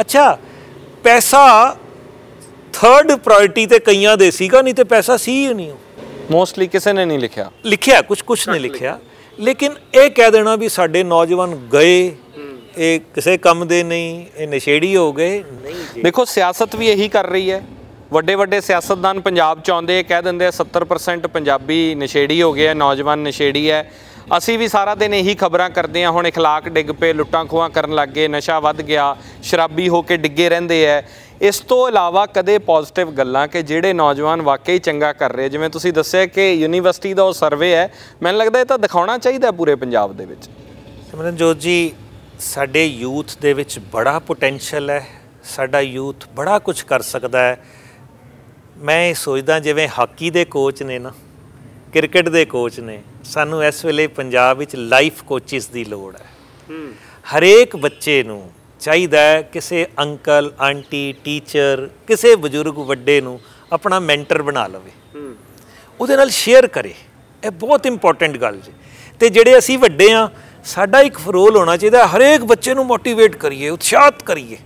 ਅੱਛਾ ਪੈਸਾ ਥਰਡ ਪ੍ਰਾਇੋਰਟੀ ਤੇ ਕਈਆਂ ਦੇ ਸੀਗਾ ਨਹੀਂ ਤੇ ਪੈਸਾ ਸੀ ਹੀ ਨਹੀਂ ਮੋਸਟਲੀ ਕਿਸੇ ਨੇ ਨਹੀਂ ਲਿਖਿਆ। ਲਿਖਿਆ ਕੁਝ ਕੁਝ ਨੇ ਲਿਖਿਆ। ਲੇਕਿਨ ਇਹ ਕਹਿ ਦੇਣਾ ਵੀ ਸਾਡੇ ਨੌਜਵਾਨ ਗਏ ਇਹ ਕਿਸੇ ਕੰਮ ਦੇ ਨਹੀਂ ਇਹ ਨਸ਼ੇੜੀ ਹੋ ਗਏ ਨਹੀਂ ਦੇਖੋ ਸਿਆਸਤ ਵੀ ਇਹੀ ਕਰ ਰਹੀ ਹੈ। ਵੱਡੇ ਵੱਡੇ ਸਿਆਸਤਦਾਨ ਪੰਜਾਬ ਚ ਆਉਂਦੇ ਕਹਿ ਦਿੰਦੇ ਆ 70% ਪੰਜਾਬੀ ਨਸ਼ੇੜੀ ਹੋ ਗਏ ਆ ਨੌਜਵਾਨ ਨਸ਼ੇੜੀ ਹੈ ਅਸੀਂ ਵੀ ਸਾਰਾ ਦਿਨ ਇਹੀ ਖਬਰਾਂ ਕਰਦੇ ਆ ਹੁਣ اخلاق ਡਿੱਗ ਪਏ ਲੁੱਟਾਂ ਖੋਹਾਂ ਕਰਨ ਲੱਗ ਗਏ ਨਸ਼ਾ ਵੱਧ ਗਿਆ ਸ਼ਰਾਬੀ ਹੋ ਕੇ ਡਿੱਗੇ ਰਹਿੰਦੇ ਐ ਇਸ ਤੋਂ ਇਲਾਵਾ ਕਦੇ ਪੋਜ਼ਿਟਿਵ ਗੱਲਾਂ ਕਿ ਜਿਹੜੇ ਨੌਜਵਾਨ ਵਾਕਈ ਚੰਗਾ ਕਰ ਰਹੇ ਜਿਵੇਂ ਤੁਸੀਂ ਦੱਸਿਆ ਕਿ ਯੂਨੀਵਰਸਿਟੀ ਦਾ ਉਹ ਸਰਵੇ ਹੈ ਮੈਨੂੰ ਲੱਗਦਾ ਇਹ ਤਾਂ ਦਿਖਾਉਣਾ ਚਾਹੀਦਾ ਪੂਰੇ ਪੰਜਾਬ ਦੇ ਵਿੱਚ ਸਿਮਰਨਜੋਤ ਜੀ ਸਾਡੇ ਯੂਥ ਦੇ ਵਿੱਚ ਬੜਾ ਪੋਟੈਂਸ਼ੀਅਲ ਹੈ ਸਾਡਾ ਯੂਥ ਬੜਾ ਕੁਝ ਕਰ ਸਕਦਾ ਹੈ ਮੈਂ ਇਹ ਸੋਚਦਾ ਜਿਵੇਂ ਹਾਕੀ ਦੇ ਕੋਚ ਨੇ ਨਾ ਕ੍ਰਿਕਟ ਦੇ ਕੋਚ ਨੇ ਸਾਨੂੰ ਇਸ ਵੇਲੇ ਪੰਜਾਬ ਵਿੱਚ ਲਾਈਫ ਕੋਚਿਸ ਦੀ ਲੋੜ ਹੈ। ਹਰੇਕ ਬੱਚੇ ਨੂੰ ਚਾਹੀਦਾ ਹੈ ਕਿਸੇ ਅੰਕਲ ਆਂਟੀ ਟੀਚਰ ਕਿਸੇ ਬਜ਼ੁਰਗ ਵੱਡੇ ਨੂੰ ਆਪਣਾ ਮੈਂਟਰ ਬਣਾ ਲਵੇ। ਉਹਦੇ ਨਾਲ ਸ਼ੇਅਰ ਕਰੇ। ਇਹ ਬਹੁਤ ਇੰਪੋਰਟੈਂਟ ਗੱਲ ਜੀ। ਤੇ ਜਿਹੜੇ ਅਸੀਂ ਵੱਡੇ ਆ ਸਾਡਾ ਇੱਕ ਰੋਲ ਹੋਣਾ ਚਾਹੀਦਾ ਹਰੇਕ ਬੱਚੇ ਨੂੰ ਮੋਟੀਵੇਟ ਕਰੀਏ ਉਤਸ਼ਾਹਤ ਕਰੀਏ।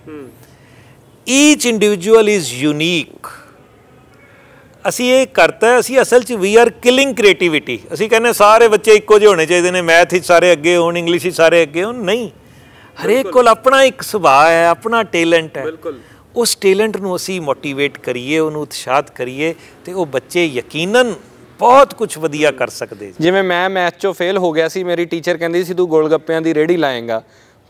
ਈਚ ਇੰਡੀਵਿਜੂਅਲ ਇਜ਼ ਯੂਨੀਕ ਅਸੀਂ ਇਹ ਕਰਤਾ ਅਸੀਂ ਅਸਲ 'ਚ ਵੀ ਆਰ ਕਿਲਿੰਗ ਕ੍ਰੀਏਟੀਵਿਟੀ ਅਸੀਂ ਕਹਿੰਦੇ ਸਾਰੇ ਬੱਚੇ ਇੱਕੋ ਜਿਹੇ ਹੋਣੇ ਚਾਹੀਦੇ ਨੇ ਮੈਥ ਵਿੱਚ ਸਾਰੇ ਅੱਗੇ ਹੋਣ ਇੰਗਲਿਸ਼ ਵਿੱਚ ਸਾਰੇ ਅੱਗੇ ਹੋਣ। ਨਹੀਂ। ਹਰੇਕ ਕੋਲ ਆਪਣਾ ਇੱਕ ਸੁਭਾਅ ਹੈ ਆਪਣਾ ਟੈਲੈਂਟ ਹੈ। ਬਿਲਕੁਲ। ਉਸ ਟੈਲੈਂਟ ਨੂੰ ਅਸੀਂ ਮੋਟੀਵੇਟ ਕਰੀਏ ਉਹਨੂੰ ਉਤਸ਼ਾਹਤ ਕਰੀਏ ਤੇ ਉਹ ਬੱਚੇ ਯਕੀਨਨ ਬਹੁਤ ਕੁਝ ਵਧੀਆ ਕਰ ਸਕਦੇ ਜਿਵੇਂ ਮੈਂ ਮੈਥ ਚੋਂ ਫੇਲ ਹੋ ਗਿਆ ਸੀ ਮੇਰੀ ਟੀਚਰ ਕਹਿੰਦੀ ਸੀ ਤੂੰ ਗੋਲਗੱਪਿਆਂ ਦੀ ਰੇੜੀ ਲਾਏਗਾ।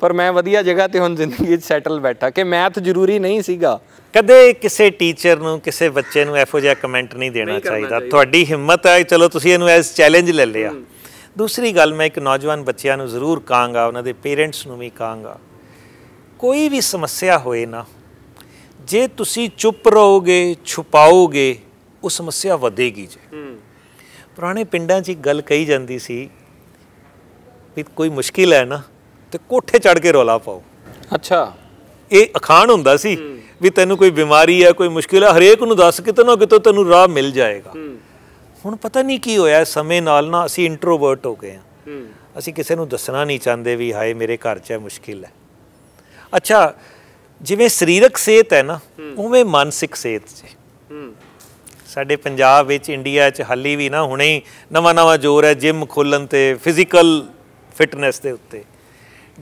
ਪਰ ਮੈਂ ਵਧੀਆ ਜਗ੍ਹਾ ਤੇ ਹੁਣ ਜ਼ਿੰਦਗੀ ਵਿੱਚ ਸੈਟਲ ਬੈਠਾ ਕਿ ਮੈਥ ਜ਼ਰੂਰੀ ਨਹੀਂ ਸੀਗਾ। ਕਦੇ ਕਿਸੇ ਟੀਚਰ ਨੂੰ ਕਿਸੇ ਬੱਚੇ ਨੂੰ ਇਹੋ ਜਿਹਾ ਕਮੈਂਟ ਨਹੀਂ ਦੇਣਾ ਚਾਹੀਦਾ। ਤੁਹਾਡੀ ਹਿੰਮਤ ਹੈ ਚਲੋ ਤੁਸੀਂ ਇਹਨੂੰ ਐਸ ਚੈਲੰਜ ਲੈ ਲਿਆ। ਦੂਸਰੀ ਗੱਲ ਮੈਂ ਇੱਕ ਨੌਜਵਾਨ ਬੱਚਿਆਂ ਨੂੰ ਜ਼ਰੂਰ ਕਹਾਂਗਾ ਉਹਨਾਂ ਦੇ ਪੇਰੈਂਟਸ ਨੂੰ ਵੀ ਕਹਾਂਗਾ। ਕੋਈ ਵੀ ਸਮੱਸਿਆ ਹੋਏ ਨਾ ਜੇ ਤੁਸੀਂ ਚੁੱਪ ਰਹੋਗੇ ਛੁਪਾਓਗੇ ਉਹ ਸਮੱਸਿਆ ਵਧੇਗੀ ਜੀ। ਪੁਰਾਣੇ ਪਿੰਡਾਂ 'ਚ ਇੱਕ ਗੱਲ ਕਹੀ ਜਾਂਦੀ ਸੀ ਵੀ ਕੋਈ ਮੁਸ਼ਕਿਲ ਹੈ ਨਾ ਤੇ ਕੋਠੇ ਚੜ ਕੇ ਰੋਲਾ ਪਾਓ। ਅੱਛਾ। ਇਹ ਅਖਾਣ ਹੁੰਦਾ ਸੀ ਵੀ ਤੈਨੂੰ ਕੋਈ ਬਿਮਾਰੀ ਹੈ ਕੋਈ ਮੁਸ਼ਕਿਲ ਹੈ ਹਰੇਕ ਨੂੰ ਦੱਸ ਕਿਤੇ ਨਾ ਕਿਤੇ ਤੈਨੂੰ ਰਾਹ ਮਿਲ ਜਾਏਗਾ। ਹੁਣ ਪਤਾ ਨਹੀਂ ਕੀ ਹੋਇਆ ਸਮੇਂ ਨਾਲ ਨਾ ਅਸੀਂ ਇੰਟਰੋਵਰਟ ਹੋ ਗਏ ਹਾਂ। ਅਸੀਂ ਕਿਸੇ ਨੂੰ ਦੱਸਣਾ ਨਹੀਂ ਚਾਹੁੰਦੇ ਵੀ ਹਾਏ ਮੇਰੇ ਘਰ 'ਚ ਇਹ ਮੁਸ਼ਕਿਲ ਹੈ। ਅੱਛਾ ਜਿਵੇਂ ਸਰੀਰਕ ਸਿਹਤ ਹੈ ਨਾ ਉਵੇਂ ਮਾਨਸਿਕ ਸਿਹਤ ਜੀ ਸਾਡੇ ਪੰਜਾਬ ਵਿੱਚ ਇੰਡੀਆ 'ਚ ਹਾਲੀ ਵੀ ਨਾ ਹੁਣੇ ਹੀ ਨਵਾਂ ਨਵਾਂ ਜ਼ੋਰ ਹੈ ਜਿਮ ਖੋਲਣ ਤੇ ਫਿਜ਼ੀਕਲ ਫਿਟਨੈਸ ਦੇ ਉੱਤੇ।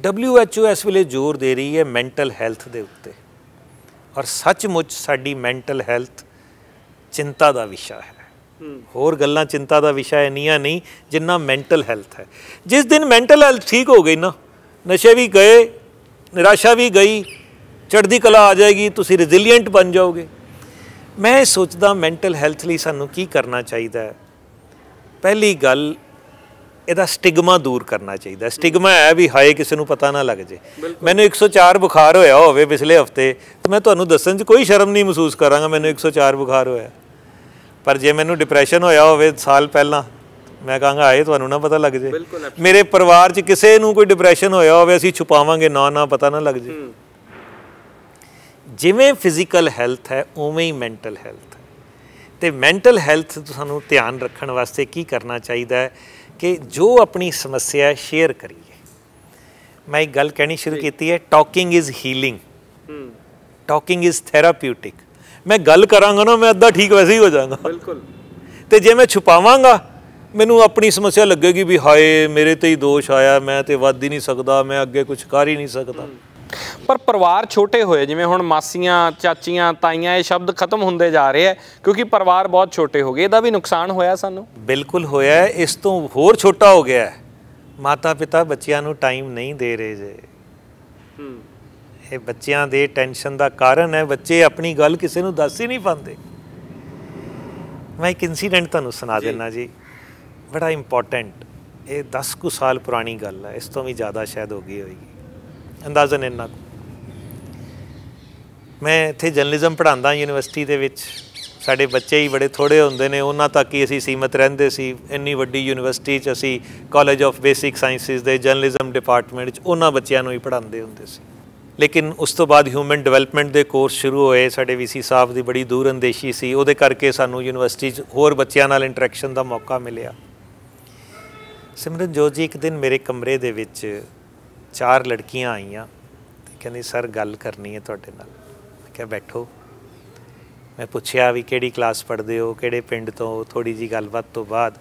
WHO ਇਸ ਵੇਲੇ ਜ਼ੋਰ ਦੇ ਰਹੀ ਹੈ ਮੈਂਟਲ ਹੈਲਥ ਦੇ ਉੱਤੇ। ਔਰ ਸੱਚਮੁੱਚ ਸਾਡੀ ਮੈਂਟਲ ਹੈਲਥ ਚਿੰਤਾ ਦਾ ਵਿਸ਼ਾ ਹੈ। ਹੋਰ ਗੱਲਾਂ ਚਿੰਤਾ ਦਾ ਵਿਸ਼ਾ ਇੰਨੀਆਂ ਨਹੀਂ ਜਿੰਨਾ ਮੈਂਟਲ ਹੈਲਥ ਹੈ। ਜਿਸ ਦਿਨ ਮੈਂਟਲ ਹੈਲਥ ਠੀਕ ਹੋ ਗਈ ਨਾ ਨਸ਼ੇ ਵੀ ਗਏ ਨਿਰਾਸ਼ਾ ਵੀ ਗਈ ਚੜ੍ਹਦੀ ਕਲਾ ਆ ਜਾਏਗੀ ਤੁਸੀਂ ਰੈਜ਼ਿਲੀਐਂਟ ਬਣ ਜਾਓਗੇ। ਮੈਂ ਸੋਚਦਾ ਮੈਂਟਲ ਹੈਲਥ ਲਈ ਸਾਨੂੰ ਕੀ ਕਰਨਾ ਚਾਹੀਦਾ ਹੈ? ਪਹਿਲੀ ਗੱਲ ਇਹਦਾ ਸਟਿਗਮਾ ਦੂਰ ਕਰਨਾ ਚਾਹੀਦਾ। ਸਟਿਗਮਾ ਹੈ ਵੀ ਹਾਏ ਕਿਸੇ ਨੂੰ ਪਤਾ ਨਾ ਲੱਗ ਜੇ। ਮੈਨੂੰ 104 ਬੁਖਾਰ ਹੋਇਆ ਹੋਵੇ ਪਿਛਲੇ ਹਫ਼ਤੇ ਤੇ ਮੈਂ ਤੁਹਾਨੂੰ ਦੱਸਣ 'ਚ ਕੋਈ ਸ਼ਰਮ ਨਹੀਂ ਮਹਿਸੂਸ ਕਰਾਂਗਾ ਮੈਨੂੰ 104 ਬੁਖਾਰ ਹੋਇਆ। ਪਰ ਜੇ ਮੈਨੂੰ ਡਿਪਰੈਸ਼ਨ ਹੋਇਆ ਹੋਵੇ ਸਾਲ ਪਹਿਲਾਂ ਮੈਂ ਕਹਾਂਗਾ ਆਏ ਤੁਹਾਨੂੰ ਨਾ ਪਤਾ ਲੱਗ ਜੇ। ਮੇਰੇ ਪਰਿਵਾਰ 'ਚ ਕਿਸੇ ਨੂੰ ਕੋਈ ਡਿਪਰੈਸ਼ਨ ਹੋਇਆ ਹੋਵੇ ਅਸੀਂ ਛੁਪਾਵਾਂਗੇ ਨਾ ਨਾ ਪਤਾ ਨਾ ਲੱਗ ਜੇ। ਜਿਵੇਂ ਫਿਜ਼ੀਕਲ ਹੈਲਥ ਹੈ ਉਵੇਂ ਹੀ ਮੈਂਟਲ ਹੈਲਥ ਹੈ। ਤੇ ਮੈਂਟਲ ਹੈਲਥ ਸਾਨੂੰ ਧਿਆਨ ਰੱਖਣ ਵਾਸਤੇ ਕੀ ਕਰਨਾ ਚਾਹੀਦਾ ਹੈ? ਕਿ ਜੋ ਆਪਣੀ ਸਮੱਸਿਆ ਸ਼ੇਅਰ ਕਰੀਏ। ਮੈਂ ਇੱਕ ਗੱਲ ਕਹਿਣੀ ਸ਼ੁਰੂ ਕੀਤੀ ਹੈ talking is healing talking is therapeutic ਮੈਂ ਗੱਲ ਕਰਾਂਗਾ ਨਾ ਮੈਂ ਅੱਧਾ ਠੀਕ ਵੈਸੇ ਹੀ ਹੋ ਜਾਵਾਂਗਾ। ਬਿਲਕੁਲ। ਤੇ ਜੇ ਮੈਂ ਛੁਪਾਵਾਂਗਾ ਮੈਨੂੰ ਆਪਣੀ ਸਮੱਸਿਆ ਲੱਗੇਗੀ ਵੀ ਹਾਏ ਮੇਰੇ ਤੇ ਹੀ ਦੋਸ਼ ਆਇਆ ਮੈਂ ਤੇ ਵੱਧ ਹੀ ਨਹੀਂ ਸਕਦਾ ਮੈਂ ਅੱਗੇ ਕੁਝ ਕਰ ਹੀ ਨਹੀਂ ਸਕਦਾ। ਪਰ ਪਰਿਵਾਰ ਛੋਟੇ ਹੋਏ ਜਿਵੇਂ ਹੁਣ ਮਾਸੀਆਂ ਚਾਚੀਆਂ ਤਾਈਆਂ ਇਹ ਸ਼ਬਦ ਖਤਮ ਹੁੰਦੇ ਜਾ ਰਹੇ ਆ ਕਿਉਂਕਿ ਪਰਿਵਾਰ ਬਹੁਤ ਛੋਟੇ ਹੋ ਗਏ ਇਹਦਾ ਵੀ ਨੁਕਸਾਨ ਹੋਇਆ ਸਾਨੂੰ? ਬਿਲਕੁਲ ਹੋਇਆ। ਇਸ ਤੋਂ ਹੋਰ ਛੋਟਾ ਹੋ ਗਿਆ। ਮਾਤਾ ਪਿਤਾ ਬੱਚਿਆਂ ਨੂੰ ਟਾਈਮ ਨਹੀਂ ਦੇ ਰਹੇ ਜੇ। ਹੂੰ। ਇਹ ਬੱਚਿਆਂ ਦੇ ਟੈਨਸ਼ਨ ਦਾ ਕਾਰਨ ਹੈ ਬੱਚੇ ਆਪਣੀ ਗੱਲ ਕਿਸੇ ਨੂੰ ਦੱਸ ਹੀ ਨਹੀਂ ਪਾਉਂਦੇ। ਮੈਂ ਇੱਕ ਇਨਸੀਡੈਂਟ ਤੁਹਾਨੂੰ ਸੁਣਾ ਦਿੰਦਾ ਜੀ। ਬੜਾ ਇੰਪੋਰਟੈਂਟ ਇਹ 10 ਕੁ ਸਾਲ ਪੁਰਾਣੀ ਗੱਲ ਹੈ ਇਸ ਤੋਂ ਵੀ ਜ਼ਿਆਦਾ ਸ਼ਾਇਦ ਹੋ ਗਈ ਹੋਏਗੀ। ਅੰਦਾਜ਼ਨ ਇੰਨਾ ਕੁ। ਮੈਂ ਇੱਥੇ ਜਰਨਲਿਜ਼ਮ ਪੜ੍ਹਾਉਂਦਾ ਯੂਨੀਵਰਸਿਟੀ ਦੇ ਵਿੱਚ। ਸਾਡੇ ਬੱਚੇ ਹੀ ਬੜੇ ਥੋੜੇ ਹੁੰਦੇ ਨੇ, ਉਹਨਾਂ ਤੱਕ ਹੀ ਅਸੀਂ ਸੀਮਤ ਰਹਿੰਦੇ ਸੀ। ਇੰਨੀ ਵੱਡੀ ਯੂਨੀਵਰਸਿਟੀ 'ਚ ਅਸੀਂ ਕਾਲਜ ਆਫ ਬੇਸਿਕ ਸਾਇੰਸਿਸ ਦੇ ਜਰਨਲਿਜ਼ਮ ਡਿਪਾਰਟਮੈਂਟ 'ਚ ਉਹਨਾਂ ਬੱਚਿਆਂ ਨੂੰ ਹੀ ਪੜ੍ਹਾਉਂਦੇ ਹੁੰਦੇ ਸੀ। ਲੇਕਿਨ ਉਸ ਤੋਂ ਬਾਅਦ ਹਿਊਮਨ ਡਿਵੈਲਪਮੈਂਟ ਦੇ ਕੋਰਸ ਸ਼ੁਰੂ ਹੋਏ। ਸਾਡੇ ਵੀਸੀ ਸਾਹਿਬ ਦੀ ਬੜੀ ਦੂਰ ਅੰਦੇਸ਼ੀ ਸੀ। ਉਹਦੇ ਕਰਕੇ ਸਾਨੂੰ ਯੂਨੀਵਰਸਿਟੀ 'ਚ ਹੋਰ ਬੱਚਿਆਂ ਨਾਲ ਇੰਟਰੈਕਸ਼ਨ ਦਾ ਮੌਕਾ ਮਿਲਿਆ। ਸਿਮਰਨ ਜੋਤ ਜੀ, ਇੱਕ ਦਿਨ ਮੇਰੇ ਕਮਰੇ ਦੇ ਵਿੱਚ ਚਾਰ ਲੜਕੀਆਂ ਆਈਆਂ ਤੇ ਕਹਿੰਦੀ ਸਰ ਗੱਲ ਕਰਨੀ ਹੈ ਤੁਹਾਡੇ ਨਾਲ। ਮੈਂ ਕਿਹਾ ਬੈਠੋ। ਮੈਂ ਪੁੱਛਿਆ ਵੀ ਕਿਹੜੀ ਕਲਾਸ ਪੜ੍ਹਦੇ ਹੋ ਕਿਹੜੇ ਪਿੰਡ ਤੋਂ ਥੋੜੀ ਜੀ ਗੱਲਬਾਤ ਤੋਂ ਬਾਅਦ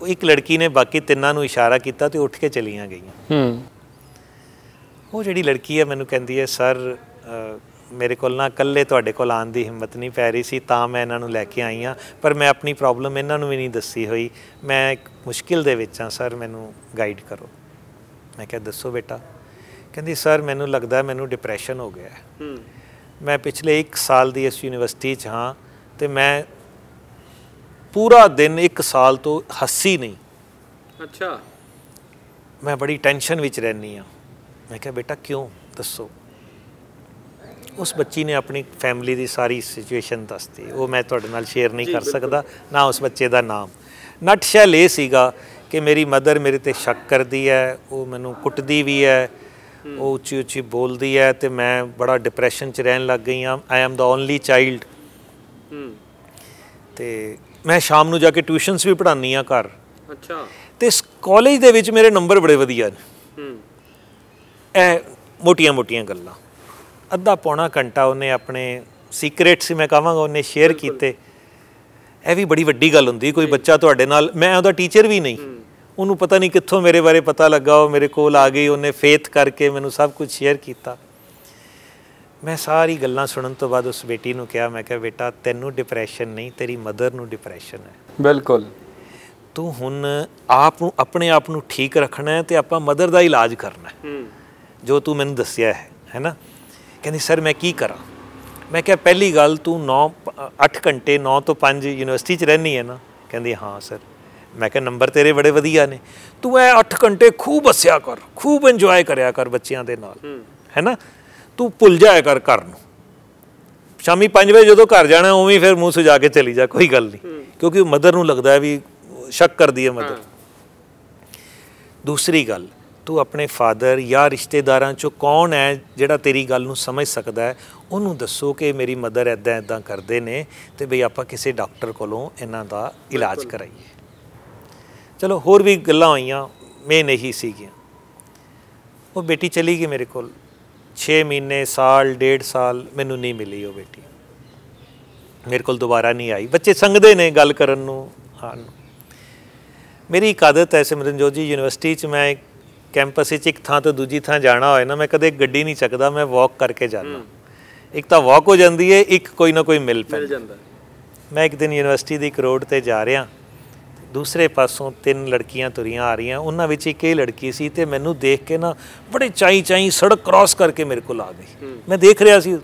ਉਹ ਇੱਕ ਲੜਕੀ ਨੇ ਬਾਕੀ ਤਿੰਨਾਂ ਨੂੰ ਇਸ਼ਾਰਾ ਕੀਤਾ ਤੇ ਉੱਠ ਕੇ ਚਲੀਆਂ ਗਈਆਂ। ਹੂੰ। ਉਹ ਜਿਹੜੀ ਲੜਕੀ ਹੈ ਮੈਨੂੰ ਕਹਿੰਦੀ ਹੈ ਸਰ ਮੇਰੇ ਕੋਲ ਨਾ ਇਕੱਲੇ ਤੁਹਾਡੇ ਕੋਲ ਆਉਣ ਦੀ ਹਿੰਮਤ ਨਹੀਂ ਪੈ ਰਹੀ ਸੀ ਤਾਂ ਮੈਂ ਇਹਨਾਂ ਨੂੰ ਲੈ ਕੇ ਆਈ ਹਾਂ ਪਰ ਮੈਂ ਆਪਣੀ ਪ੍ਰੋਬਲਮ ਇਹਨਾਂ ਨੂੰ ਵੀ ਨਹੀਂ ਦੱਸੀ ਹੋਈ। ਮੈਂ ਇੱਕ ਮੁਸ਼ਕਿਲ ਦੇ ਵਿੱਚ ਹਾਂ ਸਰ ਮੈਨੂੰ ਗਾਈਡ ਕਰੋ। ਮੈਂ ਕਿਹਾ ਦੱਸੋ ਬੇਟਾ। ਕਹਿੰਦੀ ਸਰ ਮੈਨੂੰ ਲੱਗਦਾ ਮੈਨੂੰ ਡਿਪਰੈਸ਼ਨ ਹੋ ਗਿਆ ਹੈ। ਮੈਂ ਪਿਛਲੇ 1 ਸਾਲ ਦੀ ਇਸ ਯੂਨੀਵਰਸਿਟੀ 'ਚ ਹਾਂ ਤੇ ਮੈਂ ਪੂਰਾ ਦਿਨ 1 ਸਾਲ ਤੋਂ ਹੱਸੀ ਨਹੀਂ। ਅੱਛਾ। ਮੈਂ ਬੜੀ ਟੈਨਸ਼ਨ ਵਿੱਚ ਰਹਿੰਦੀ ਹਾਂ। ਮੈਂ ਕਿਹਾ ਬੇਟਾ ਕਿਉਂ? ਦੱਸੋ। ਉਸ ਬੱਚੀ ਨੇ ਆਪਣੀ ਫੈਮਿਲੀ ਦੀ ਸਾਰੀ ਸਿਚੁਏਸ਼ਨ ਦੱਸਤੀ। ਉਹ ਮੈਂ ਤੁਹਾਡੇ ਨਾਲ ਸ਼ੇਅਰ ਨਹੀਂ ਕਰ ਸਕਦਾ ਨਾ ਉਸ ਬੱਚੇ ਦਾ ਨਾਮ। ਨਟਸ਼ੈਲ ਇਹ ਸੀਗਾ ਕਿ ਮੇਰੀ ਮਦਰ ਮੇਰੇ ਤੇ ਸ਼ੱਕ ਕਰਦੀ ਹੈ ਉਹ ਮੈਨੂੰ ਕੁੱਟਦੀ ਵੀ ਹੈ ਉਹ ਉੱਚੀ ਉੱਚੀ ਬੋਲਦੀ ਹੈ ਤੇ ਮੈਂ ਬੜਾ ਡਿਪਰੈਸ਼ਨ 'ਚ ਰਹਿਣ ਲੱਗ ਗਈ ਹਾਂ। I am the only child ਤੇ ਮੈਂ ਸ਼ਾਮ ਨੂੰ ਜਾ ਕੇ ਟਿਊਸ਼ਨਸ ਵੀ ਪੜ੍ਹਾਉਂਦੀ ਆ ਘਰ। ਅੱਛਾ। ਤੇ ਇਸ ਕਾਲਜ ਦੇ ਵਿੱਚ ਮੇਰੇ ਨੰਬਰ ਬੜੇ ਵਧੀਆ ਨੇ। ਹੂੰ। ਇਹ ਮੋਟੀਆਂ-ਮੋਟੀਆਂ ਗੱਲਾਂ। ਅੱਧਾ ਪੌਣਾ ਘੰਟਾ ਉਹਨੇ ਆਪਣੇ ਸੀਕ੍ਰੇਟ ਸੀ ਮੈਂ ਕਹਾਂਗਾ ਉਹਨੇ ਸ਼ੇਅਰ ਕੀਤੇ। ਇਹ ਵੀ ਬੜੀ ਵੱਡੀ ਗੱਲ ਹੁੰਦੀ ਕੋਈ ਬੱਚਾ ਤੁਹਾਡੇ ਨਾਲ ਮੈਂ ਉਹਦਾ ਟੀਚਰ ਵੀ ਨਹੀਂ। ਉਹਨੂੰ ਪਤਾ ਨਹੀਂ ਕਿੱਥੋਂ ਮੇਰੇ ਬਾਰੇ ਪਤਾ ਲੱਗਾ ਉਹ ਮੇਰੇ ਕੋਲ ਆ ਗਈ ਉਹਨੇ ਫੇਥ ਕਰਕੇ ਮੈਨੂੰ ਸਭ ਕੁਝ ਸ਼ੇਅਰ ਕੀਤਾ। ਮੈਂ ਸਾਰੀ ਗੱਲਾਂ ਸੁਣਨ ਤੋਂ ਬਾਅਦ ਉਸ ਬੇਟੀ ਨੂੰ ਕਿਹਾ ਮੈਂ ਕਿਹਾ ਬੇਟਾ ਤੈਨੂੰ ਡਿਪਰੈਸ਼ਨ ਨਹੀਂ ਤੇਰੀ ਮਦਰ ਨੂੰ ਡਿਪਰੈਸ਼ਨ ਹੈ। ਬਿਲਕੁਲ। ਤੂੰ ਹੁਣ ਆਪ ਨੂੰ ਆਪਣੇ ਆਪ ਨੂੰ ਠੀਕ ਰੱਖਣਾ ਹੈ ਤੇ ਆਪਾਂ ਮਦਰ ਦਾ ਇਲਾਜ ਕਰਨਾ ਹੈ। ਜੋ ਤੂੰ ਮੈਨੂੰ ਦੱਸਿਆ ਹੈ ਹੈਨਾ ਕਹਿੰਦੀ ਸਰ ਮੈਂ ਕੀ ਕਰਾਂ? ਮੈਂ ਕਿਹਾ ਪਹਿਲੀ ਗੱਲ ਤੂੰ 9 8 ਘੰਟੇ 9 ਤੋਂ 5 ਯੂਨੀਵਰਸਿਟੀ 'ਚ ਰਹਿਣੀ ਹੈ ਨਾ? ਕਹਿੰਦੀ ਹਾਂ ਸਰ। ਮੈਂ ਕਿਹਾ ਨੰਬਰ ਤੇਰੇ ਬੜੇ ਵਧੀਆ ਨੇ। ਤੂੰ ਇਹ 8 ਘੰਟੇ ਖੂਬ ਹੱਸਿਆ ਕਰ ਖੂਬ ਇੰਜੋਏ ਕਰਿਆ ਕਰ ਬੱਚਿਆਂ ਦੇ ਨਾਲ ਹੈਨਾ ਤੂੰ ਭੁੱਲ ਜਾਇਆ ਕਰ ਘਰ ਨੂੰ। ਸ਼ਾਮੀ 5 ਵਜੇ ਜਦੋਂ ਘਰ ਜਾਣਾ ਉਵੇਂ ਹੀ ਫਿਰ ਮੂੰਹ ਸੁਜਾ ਕੇ ਚਲੀ ਜਾ ਕੋਈ ਗੱਲ ਨਹੀਂ। ਕਿਉਂਕਿ ਮਦਰ ਨੂੰ ਲੱਗਦਾ ਹੈ ਵੀ ਸ਼ੱਕ ਕਰਦੀ ਹੈ ਮਦਰ। ਦੂਸਰੀ ਗੱਲ ਤੂੰ ਆਪਣੇ ਫਾਦਰ ਜਾਂ ਰਿਸ਼ਤੇਦਾਰਾਂ ਚੋਂ ਕੌਣ ਹੈ ਜਿਹੜਾ ਤੇਰੀ ਗੱਲ ਨੂੰ ਸਮਝ ਸਕਦਾ ਹੈ? ਉਹਨੂੰ ਦੱਸੋ ਕਿ ਮੇਰੀ ਮਦਰ ਐਦਾਂ ਐਦਾਂ ਕਰਦੇ ਨੇ ਤੇ ਬਈ ਆਪਾਂ ਕਿਸੇ ਡਾਕਟਰ ਕੋਲੋਂ ਇਹਨਾਂ ਦਾ ਇਲਾਜ ਕਰਾਈਏ। ਚਲੋ ਹੋਰ ਵੀ ਗੱਲਾਂ ਹੋਈਆਂ ਮੇਨ ਇਹੀ ਸੀਗੀਆਂ। ਉਹ ਬੇਟੀ ਚਲੀ ਗਈ ਮੇਰੇ ਕੋਲ। 6 ਮਹੀਨੇ ਸਾਲ ਡੇਢ ਸਾਲ ਮੈਨੂੰ ਨਹੀਂ ਮਿਲੀ ਉਹ ਬੇਟੀ। ਮੇਰੇ ਕੋਲ ਦੁਬਾਰਾ ਨਹੀਂ ਆਈ। ਬੱਚੇ ਸੰਗਦੇ ਨੇ ਗੱਲ ਕਰਨ ਨੂੰ ਹਾਂ। ਮੇਰੀ ਇੱਕ ਆਦਤ ਹੈ ਸਿਮਰਨਜੋਤ ਜੀ ਯੂਨੀਵਰਸਿਟੀ 'ਚ ਮੈਂ ਕੈਂਪਸ ਵਿੱਚ ਇੱਕ ਥਾਂ ਤੋਂ ਦੂਜੀ ਥਾਂ ਜਾਣਾ ਹੋਏ ਨਾ ਮੈਂ ਕਦੇ ਗੱਡੀ ਨਹੀਂ ਚੱਕਦਾ ਮੈਂ ਵਾਕ ਕਰਕੇ ਜਾਂਦਾ। ਇੱਕ ਤਾਂ ਵਾਕ ਹੋ ਜਾਂਦੀ ਹੈ ਇੱਕ ਕੋਈ ਨਾ ਕੋਈ ਮਿਲ ਪੈਂਦਾ। ਜਾਂਦਾ। ਮੈਂ ਇੱਕ ਦਿਨ ਯੂਨੀਵਰਸਿਟੀ ਦੀ ਇੱਕ ਰੋਡ ਤੇ ਜਾ ਰਿਹਾ। ਦੂਸਰੇ ਪਾਸੋਂ ਤਿੰਨ ਲੜਕੀਆਂ ਤੁਰੀਆਂ ਆ ਰਹੀਆਂ ਉਹਨਾਂ ਵਿੱਚ ਇੱਕ ਇਹ ਲੜਕੀ ਸੀ ਤੇ ਮੈਨੂੰ ਦੇਖ ਕੇ ਨਾ ਬੜੇ ਚਾਈ ਚਾਈ ਸੜਕ ਕ੍ਰਾਸ ਕਰਕੇ ਮੇਰੇ ਕੋਲ ਆ ਗਈ। ਮੈਂ ਦੇਖ ਰਿਹਾ ਸੀ।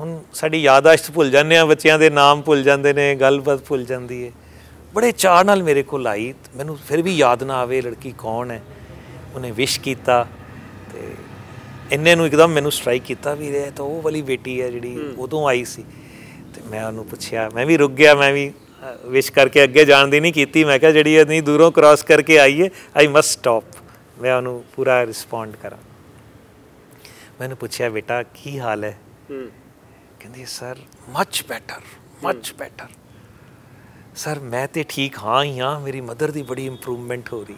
ਹੁਣ ਸਾਡੀ ਯਾਦਾਸ਼ਤ ਭੁੱਲ ਜਾਂਦੇ ਆ ਬੱਚਿਆਂ ਦੇ ਨਾਮ ਭੁੱਲ ਜਾਂਦੇ ਨੇ ਗੱਲਬਾਤ ਭੁੱਲ ਜਾਂਦੀ ਹੈ ਬੜੇ ਚਾਅ ਨਾਲ ਮੇਰੇ ਕੋਲ ਆਈ। ਮੈਨੂੰ ਫਿਰ ਵੀ ਯਾਦ ਨਾ ਆਵੇ ਲੜਕੀ ਕੌਣ ਹੈ। ਉਹਨੇ ਵਿਸ਼ ਕੀਤਾ ਤੇ ਇੰਨੇ ਨੂੰ ਇੱਕਦਮ ਮੈਨੂੰ ਸਟ੍ਰਾਈਕ ਕੀਤਾ ਵੀ ਇਹ ਤਾਂ ਉਹ ਵਾਲੀ ਬੇਟੀ ਹੈ ਜਿਹੜੀ ਉਦੋਂ ਆਈ ਸੀ। ਤੇ ਮੈਂ ਉਹਨੂੰ ਪੁੱਛਿਆ ਮੈਂ ਵੀ ਰੁਕ ਗਿਆ ਮੈਂ ਵੀ ਵਿਸ਼ ਕਰਕੇ ਅੱਗੇ ਜਾਣ ਦੀ ਨਹੀਂ ਕੀਤੀ। ਮੈਂ ਕਿਹਾ ਜਿਹੜੀ ਇਤਨੀ ਦੂਰੋਂ ਕ੍ਰਾਸ ਕਰਕੇ ਆਈ ਹੈ ਆਈ ਮਸਟ ਸਟਾਪ ਮੈਂ ਉਹਨੂੰ ਪੂਰਾ ਰਿਸਪੌਂਡ ਕਰਾਂ। ਮੈਨੂੰ ਪੁੱਛਿਆ ਬੇਟਾ ਕੀ ਹਾਲ ਹੈ? ਹੂੰ। ਕਹਿੰਦੀ sir much better much better sir ਮੈਂ ਤੇ ਠੀਕ ਹਾਂ ਹੀ ਹਾਂ ਮੇਰੀ ਮਦਰ ਦੀ ਬੜੀ ਇੰਪਰੂਵਮੈਂਟ ਹੋ ਰਹੀ।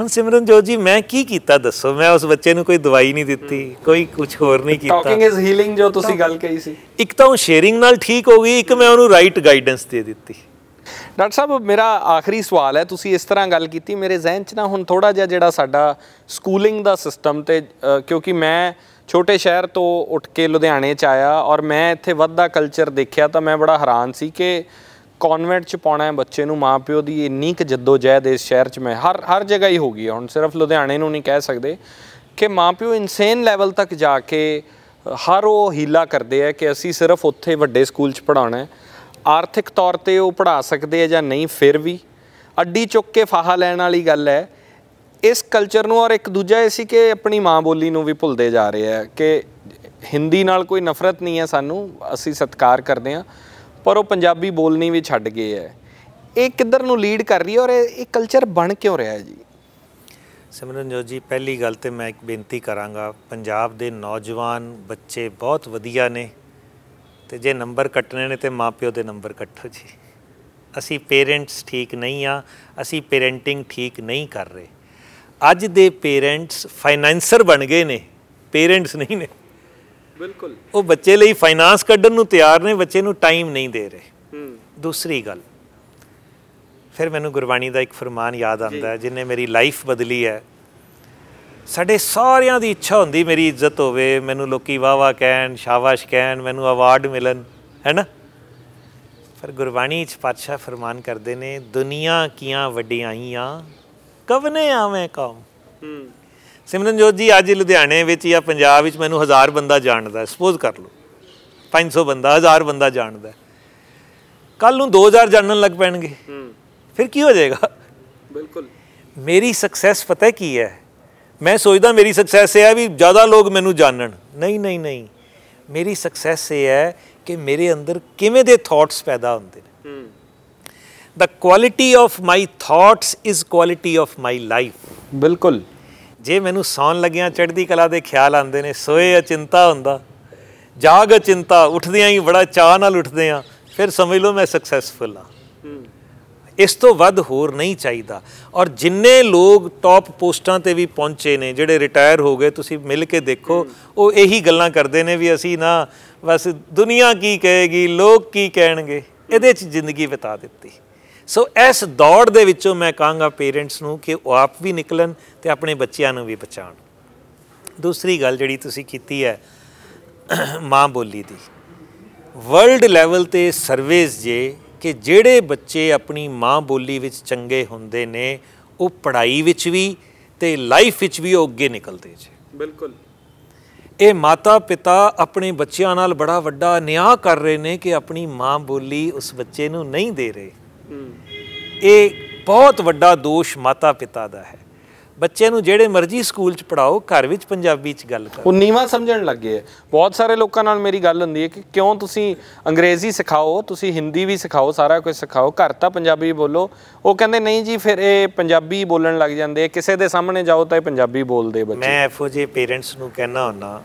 ਹੁਣ ਸਿਮਰਨਜੋਤ ਜੀ ਮੈਂ ਕੀ ਕੀਤਾ ਦੱਸੋ? ਮੈਂ ਉਸ ਬੱਚੇ ਨੂੰ ਕੋਈ ਦਵਾਈ ਨਹੀਂ ਦਿੱਤੀ ਕੋਈ ਕੁਝ ਹੋਰ ਨਹੀਂ ਕੀਤਾ। ਟਾਕਿੰਗ ਇਜ਼ ਹੀਲਿੰਗ ਜੋ ਤੁਸੀਂ ਗੱਲ ਕਹੀ ਸੀ। ਇੱਕ ਤਾਂ ਉਹ ਸ਼ੇਅਰਿੰਗ ਨਾਲ ਠੀਕ ਹੋ ਗਈ ਇੱਕ ਮੈਂ ਉਹਨੂੰ ਰਾਈਟ ਗਾਈਡੈਂਸ ਦੇ ਦਿੱਤੀ। ਡਾਕਟਰ ਸਾਹਿਬ ਮੇਰਾ ਆਖਰੀ ਸਵਾਲ ਹੈ ਤੁਸੀਂ ਇਸ ਤਰ੍ਹਾਂ ਗੱਲ ਕੀਤੀ ਮੇਰੇ ਜ਼ਿਹਨ 'ਚ ਨਾ ਹੁਣ ਥੋੜਾ ਜਿਹਾ ਜਿਹੜਾ ਸਾਡਾ ਸਕੂਲਿੰਗ ਦਾ ਸਿਸਟਮ ਤੇ ਕਿਉਂਕਿ ਮੈਂ ਛੋਟੇ ਸ਼ਹਿਰ ਤੋਂ ਉੱਠ ਕੇ ਲੁਧਿਆਣੇ 'ਚ ਆਇਆ ਔਰ ਮੈਂ ਇੱਥੇ ਵੱਧਦਾ ਕਲਚਰ ਦੇਖਿਆ ਤਾਂ ਮੈਂ ਬੜਾ ਹੈਰਾਨ ਸੀ ਕਿ ਕਨਵੈਂਟ 'ਚ ਪਾਉਣਾ ਹੈ ਬੱਚੇ ਨੂੰ ਮਾਪਿਓ ਦੀ ਇੰਨੀ ਕੁ ਜਹਿਦ ਇਸ ਸ਼ਹਿਰ 'ਚ ਮੈਂ ਹਰ ਹਰ ਜਗ੍ਹਾ ਹੀ ਹੋ ਗਈ ਹੈ ਹੁਣ ਸਿਰਫ ਲੁਧਿਆਣੇ ਨੂੰ ਨਹੀਂ ਕਹਿ ਸਕਦੇ ਕਿ ਮਾਪਿਓ ਇਨਸੇਨ ਲੈਵਲ ਤੱਕ ਜਾ ਕੇ, ਹਰ ਉਹ ਹੀਲਾ ਕਰਦੇ ਆ ਕਿ ਅਸੀਂ ਸਿਰਫ ਉੱਥੇ ਵੱਡੇ ਸਕੂਲ 'ਚ ਪੜਾਉਣਾ ਹੈ। ਆਰਥਿਕ ਤੌਰ ਤੇ ਉਹ ਪੜਾ ਸਕਦੇ ਆ ਜਾਂ ਨਹੀਂ, ਫਿਰ ਵੀ। ਅੱਡੀ ਚੁੱਕ ਕੇ ਫਾਹਾ ਲੈਣ ਵਾਲੀ ਗੱਲ ਹੈ। ਇਸ ਕਲਚਰ ਨੂੰ ਔਰ ਇੱਕ ਦੂਜਾ ਇਹ ਸੀ ਕਿ ਆਪਣੀ ਮਾਂ ਬੋਲੀ ਨੂੰ ਵੀ ਭੁੱਲਦੇ ਜਾ ਰਹੇ ਆ ਕਿ ਹਿੰਦੀ ਨਾਲ ਕੋਈ ਨਫ਼ਰਤ ਨਹੀਂ ਹੈ ਸਾਨੂੰ, ਅਸੀਂ ਸਤਿਕਾਰ ਕਰਦੇ ਆ ਪਰ ਉਹ ਪੰਜਾਬੀ ਬੋਲਣੀ ਵੀ ਛੱਡ ਗਏ ਹੈ ਇਹ ਕਿੱਧਰ ਨੂੰ ਲੀਡ ਕਰ ਰਹੀ ਹੈ ਔਰ ਇਹ ਇਹ ਕਲਚਰ ਬਣ ਕਿਉਂ ਰਿਹਾ ਹੈ ਜੀ? ਸਿਮਰਨਜੋਤ ਜੀ, ਪਹਿਲੀ ਗੱਲ ਤੇ ਮੈਂ ਇੱਕ ਬੇਨਤੀ ਕਰਾਂਗਾ, ਪੰਜਾਬ ਦੇ ਨੌਜਵਾਨ ਬੱਚੇ ਬਹੁਤ ਵਧੀਆ ਨੇ ਤੇ ਜੇ ਨੰਬਰ ਕੱਟਣੇ ਨੇ ਤੇ ਮਾਪਿਓ ਦੇ ਨੰਬਰ ਕੱਟੋ ਜੀ। ਅਸੀਂ ਪੇਰੈਂਟਸ ਠੀਕ ਨਹੀਂ ਆ, ਅਸੀਂ ਪੇਰੈਂਟਿੰਗ ਠੀਕ ਨਹੀਂ ਕਰ ਰਹੇ। ਅੱਜ ਦੇ ਪੇਰੈਂਟਸ ਫਾਈਨੈਂਸਰ ਬਣ ਗਏ ਨੇ ਪੇਰੈਂਟਸ ਨਹੀਂ ਨੇ। ਬਿਲਕੁਲ। ਉਹ ਬੱਚੇ ਲਈ ਫਾਈਨਾਂਸ ਕੱਢਣ ਨੂੰ ਤਿਆਰ ਨੇ ਬੱਚੇ ਨੂੰ ਟਾਈਮ ਨਹੀਂ ਦੇ ਰਹੇ। ਹੂੰ। ਦੂਸਰੀ ਗੱਲ ਫਿਰ ਮੈਨੂੰ ਗੁਰਬਾਣੀ ਦਾ ਇੱਕ ਫਰਮਾਨ ਯਾਦ ਆਉਂਦਾ ਹੈ ਜਿਨੇ ਮੇਰੀ ਲਾਈਫ ਬਦਲੀ ਹੈ। ਸਾਡੇ ਸਾਰਿਆਂ ਦੀ ਇੱਛਾ ਹੁੰਦੀ ਮੇਰੀ ਇੱਜ਼ਤ ਹੋਵੇ ਮੈਨੂੰ ਲੋਕੀ ਵਾਹ ਵਾਹ ਕਹਿਣ ਸ਼ਾਬਾਸ਼ ਕਹਿਣ ਮੈਨੂੰ ਅਵਾਰਡ ਮਿਲਣ ਹੈਨਾ ਪਰ ਗੁਰਬਾਣੀ ਚ ਪਾਤਸ਼ਾਹ ਫਰਮਾਨ ਕਰਦੇ ਨੇ ਦੁਨੀਆ ਕੀਆਂ ਵਡਿਆਈਆਂ ਕਵਨੇ ਆਵੇਂ ਕੰਮ ਹੂੰ। ਸਿਮਰਨਜੋਤ ਜੀ ਅੱਜ ਲੁਧਿਆਣੇ ਵਿੱਚ ਜਾਂ ਪੰਜਾਬ ਵਿੱਚ ਮੈਨੂੰ ਹਜ਼ਾਰ ਬੰਦਾ ਜਾਣਦਾ ਸਪੋਜ਼ ਕਰ ਲਓ। 500 ਬੰਦਾ ਹਜ਼ਾਰ ਬੰਦਾ ਜਾਣਦਾ। ਕੱਲ ਨੂੰ 2000 ਜਾਣਨ ਲੱਗ ਪੈਣਗੇ। ਹੂੰ। ਫਿਰ ਕੀ ਹੋ ਜਾਏਗਾ? ਬਿਲਕੁਲ। ਮੇਰੀ ਸਕਸੈਸ ਪਤਾ ਕੀ ਹੈ? ਮੈਂ ਸੋਚਦਾ ਮੇਰੀ ਸਕਸੈਸ ਇਹ ਹੈ ਵੀ ਜ਼ਿਆਦਾ ਲੋਕ ਮੈਨੂੰ ਜਾਣਨ। ਨਹੀਂ ਨਹੀਂ ਨਹੀਂ। ਮੇਰੀ ਸਕਸੈਸ ਇਹ ਹੈ ਕਿ ਮੇਰੇ ਅੰਦਰ ਕਿਵੇਂ ਦੇ ਥਾਟਸ ਪੈਦਾ ਹੁੰਦੇ ਨੇ। ਹੂੰ। The quality of my thoughts is quality of my life ਬਿਲਕੁਲ। ਜੇ ਮੈਨੂੰ ਸੌਣ ਲੱਗਿਆਂ ਚੜ੍ਹਦੀ ਕਲਾ ਦੇ ਖਿਆਲ ਆਉਂਦੇ ਨੇ, ਸੋਏ ਅਚਿੰਤਾ ਹੁੰਦਾ। ਜਾਗ ਅਚਿੰਤਾ, ਉੱਠਦਿਆਂ ਹੀ ਬੜਾ ਚਾਹ ਨਾਲ ਉੱਠਦੇ ਆ, ਫਿਰ ਸਮਝ ਲਓ ਮੈਂ ਸਕਸੈਸਫੁਲ ਆ। ਇਸ ਤੋਂ ਵੱਧ ਹੋਰ ਨਹੀਂ ਚਾਹੀਦਾ। ਔਰ ਜਿੰਨੇ ਲੋਕ ਟੌਪ ਪੋਸਟਾਂ ਤੇ ਵੀ ਪਹੁੰਚੇ ਨੇ, ਜਿਹੜੇ ਰਿਟਾਇਰ ਹੋ ਗਏ, ਤੁਸੀਂ ਮਿਲ ਕੇ ਦੇਖੋ, ਉਹ ਇਹੀ ਗੱਲਾਂ ਕਰਦੇ ਨੇ ਵੀ ਅਸੀਂ ਨਾ ਬਸ ਦੁਨੀਆ ਕੀ ਕਹੇਗੀ, ਲੋਕ ਕੀ ਕਹਿਣਗੇ, ਇਹਦੇ 'ਚ ਜ਼ਿੰਦਗੀ ਬਿਤਾ ਦਿੱਤੀ। ਸੋ ਇਸ ਦੌੜ ਦੇ ਵਿੱਚੋਂ ਮੈਂ ਕਹਾਂਗਾ ਪੇਰੈਂਟਸ ਨੂੰ ਕਿ ਉਹ ਆਪ ਵੀ ਨਿਕਲਣ ਤੇ ਆਪਣੇ ਬੱਚਿਆਂ ਨੂੰ ਵੀ ਬਚਾਉਣ। ਦੂਸਰੀ ਗੱਲ ਜਿਹੜੀ ਤੁਸੀਂ ਕੀਤੀ ਹੈ ਮਾਂ ਬੋਲੀ ਦੀ। ਵਰਲਡ ਲੈਵਲ ਤੇ ਸਰਵੇਸ ਜੇ ਕਿ ਜਿਹੜੇ ਬੱਚੇ ਆਪਣੀ ਮਾਂ ਬੋਲੀ ਵਿੱਚ ਚੰਗੇ ਹੁੰਦੇ ਨੇ ਉਹ ਪੜ੍ਹਾਈ ਵਿੱਚ ਵੀ ਤੇ ਲਾਈਫ ਵਿੱਚ ਵੀ ਉਹ ਅੱਗੇ ਨਿਕਲਦੇ ਜੇ। ਬਿਲਕੁਲ। ਇਹ ਮਾਤਾ ਪਿਤਾ ਆਪਣੇ ਬੱਚਿਆਂ ਨਾਲ ਬੜਾ ਵੱਡਾ ਨਿਆਂ ਕਰ ਰਹੇ ਨੇ ਕਿ ਆਪਣੀ ਮਾਂ ਬੋਲੀ ਉਸ ਬੱਚੇ ਨੂੰ ਨਹੀਂ ਦੇ ਰਹੇ। ਹੂੰ। ਇਹ ਬਹੁਤ ਵੱਡਾ ਦੋਸ਼ ਮਾਤਾ ਪਿਤਾ ਦਾ ਹੈ। ਬੱਚੇ ਨੂੰ ਜਿਹੜੇ ਮਰਜ਼ੀ ਸਕੂਲ 'ਚ ਪੜਾਓ ਘਰ ਵਿੱਚ ਪੰਜਾਬੀ 'ਚ ਗੱਲ ਕਰੋ। ਉਹ ਨੀਵਾ ਸਮਝਣ ਲੱਗੇ ਬਹੁਤ ਸਾਰੇ ਲੋਕਾਂ ਨਾਲ ਮੇਰੀ ਗੱਲ ਹੁੰਦੀ ਹੈ ਕਿ ਕਿਉਂ ਤੁਸੀਂ ਅੰਗਰੇਜ਼ੀ ਸਿਖਾਓ ਤੁਸੀਂ ਹਿੰਦੀ ਵੀ ਸਿਖਾਓ ਸਾਰਾ ਕੁਝ ਸਿਖਾਓ ਘਰ ਤਾਂ ਪੰਜਾਬੀ ਬੋਲੋ। ਉਹ ਕਹਿੰਦੇ ਨਹੀਂ ਜੀ ਫਿਰ ਇਹ ਪੰਜਾਬੀ ਬੋਲਣ ਲੱਗ ਜਾਂਦੇ ਕਿਸੇ ਦੇ ਸਾਹਮਣੇ ਜਾਓ ਤਾਂ ਇਹ ਪੰਜਾਬੀ ਬੋਲਦੇ ਬੱਚੇ। ਮੈਂ ਇਹੋ ਜਿਹੇ ਪੇਰੈਂਟਸ ਨੂੰ ਕਹਿਣਾ ਹੁੰਨਾ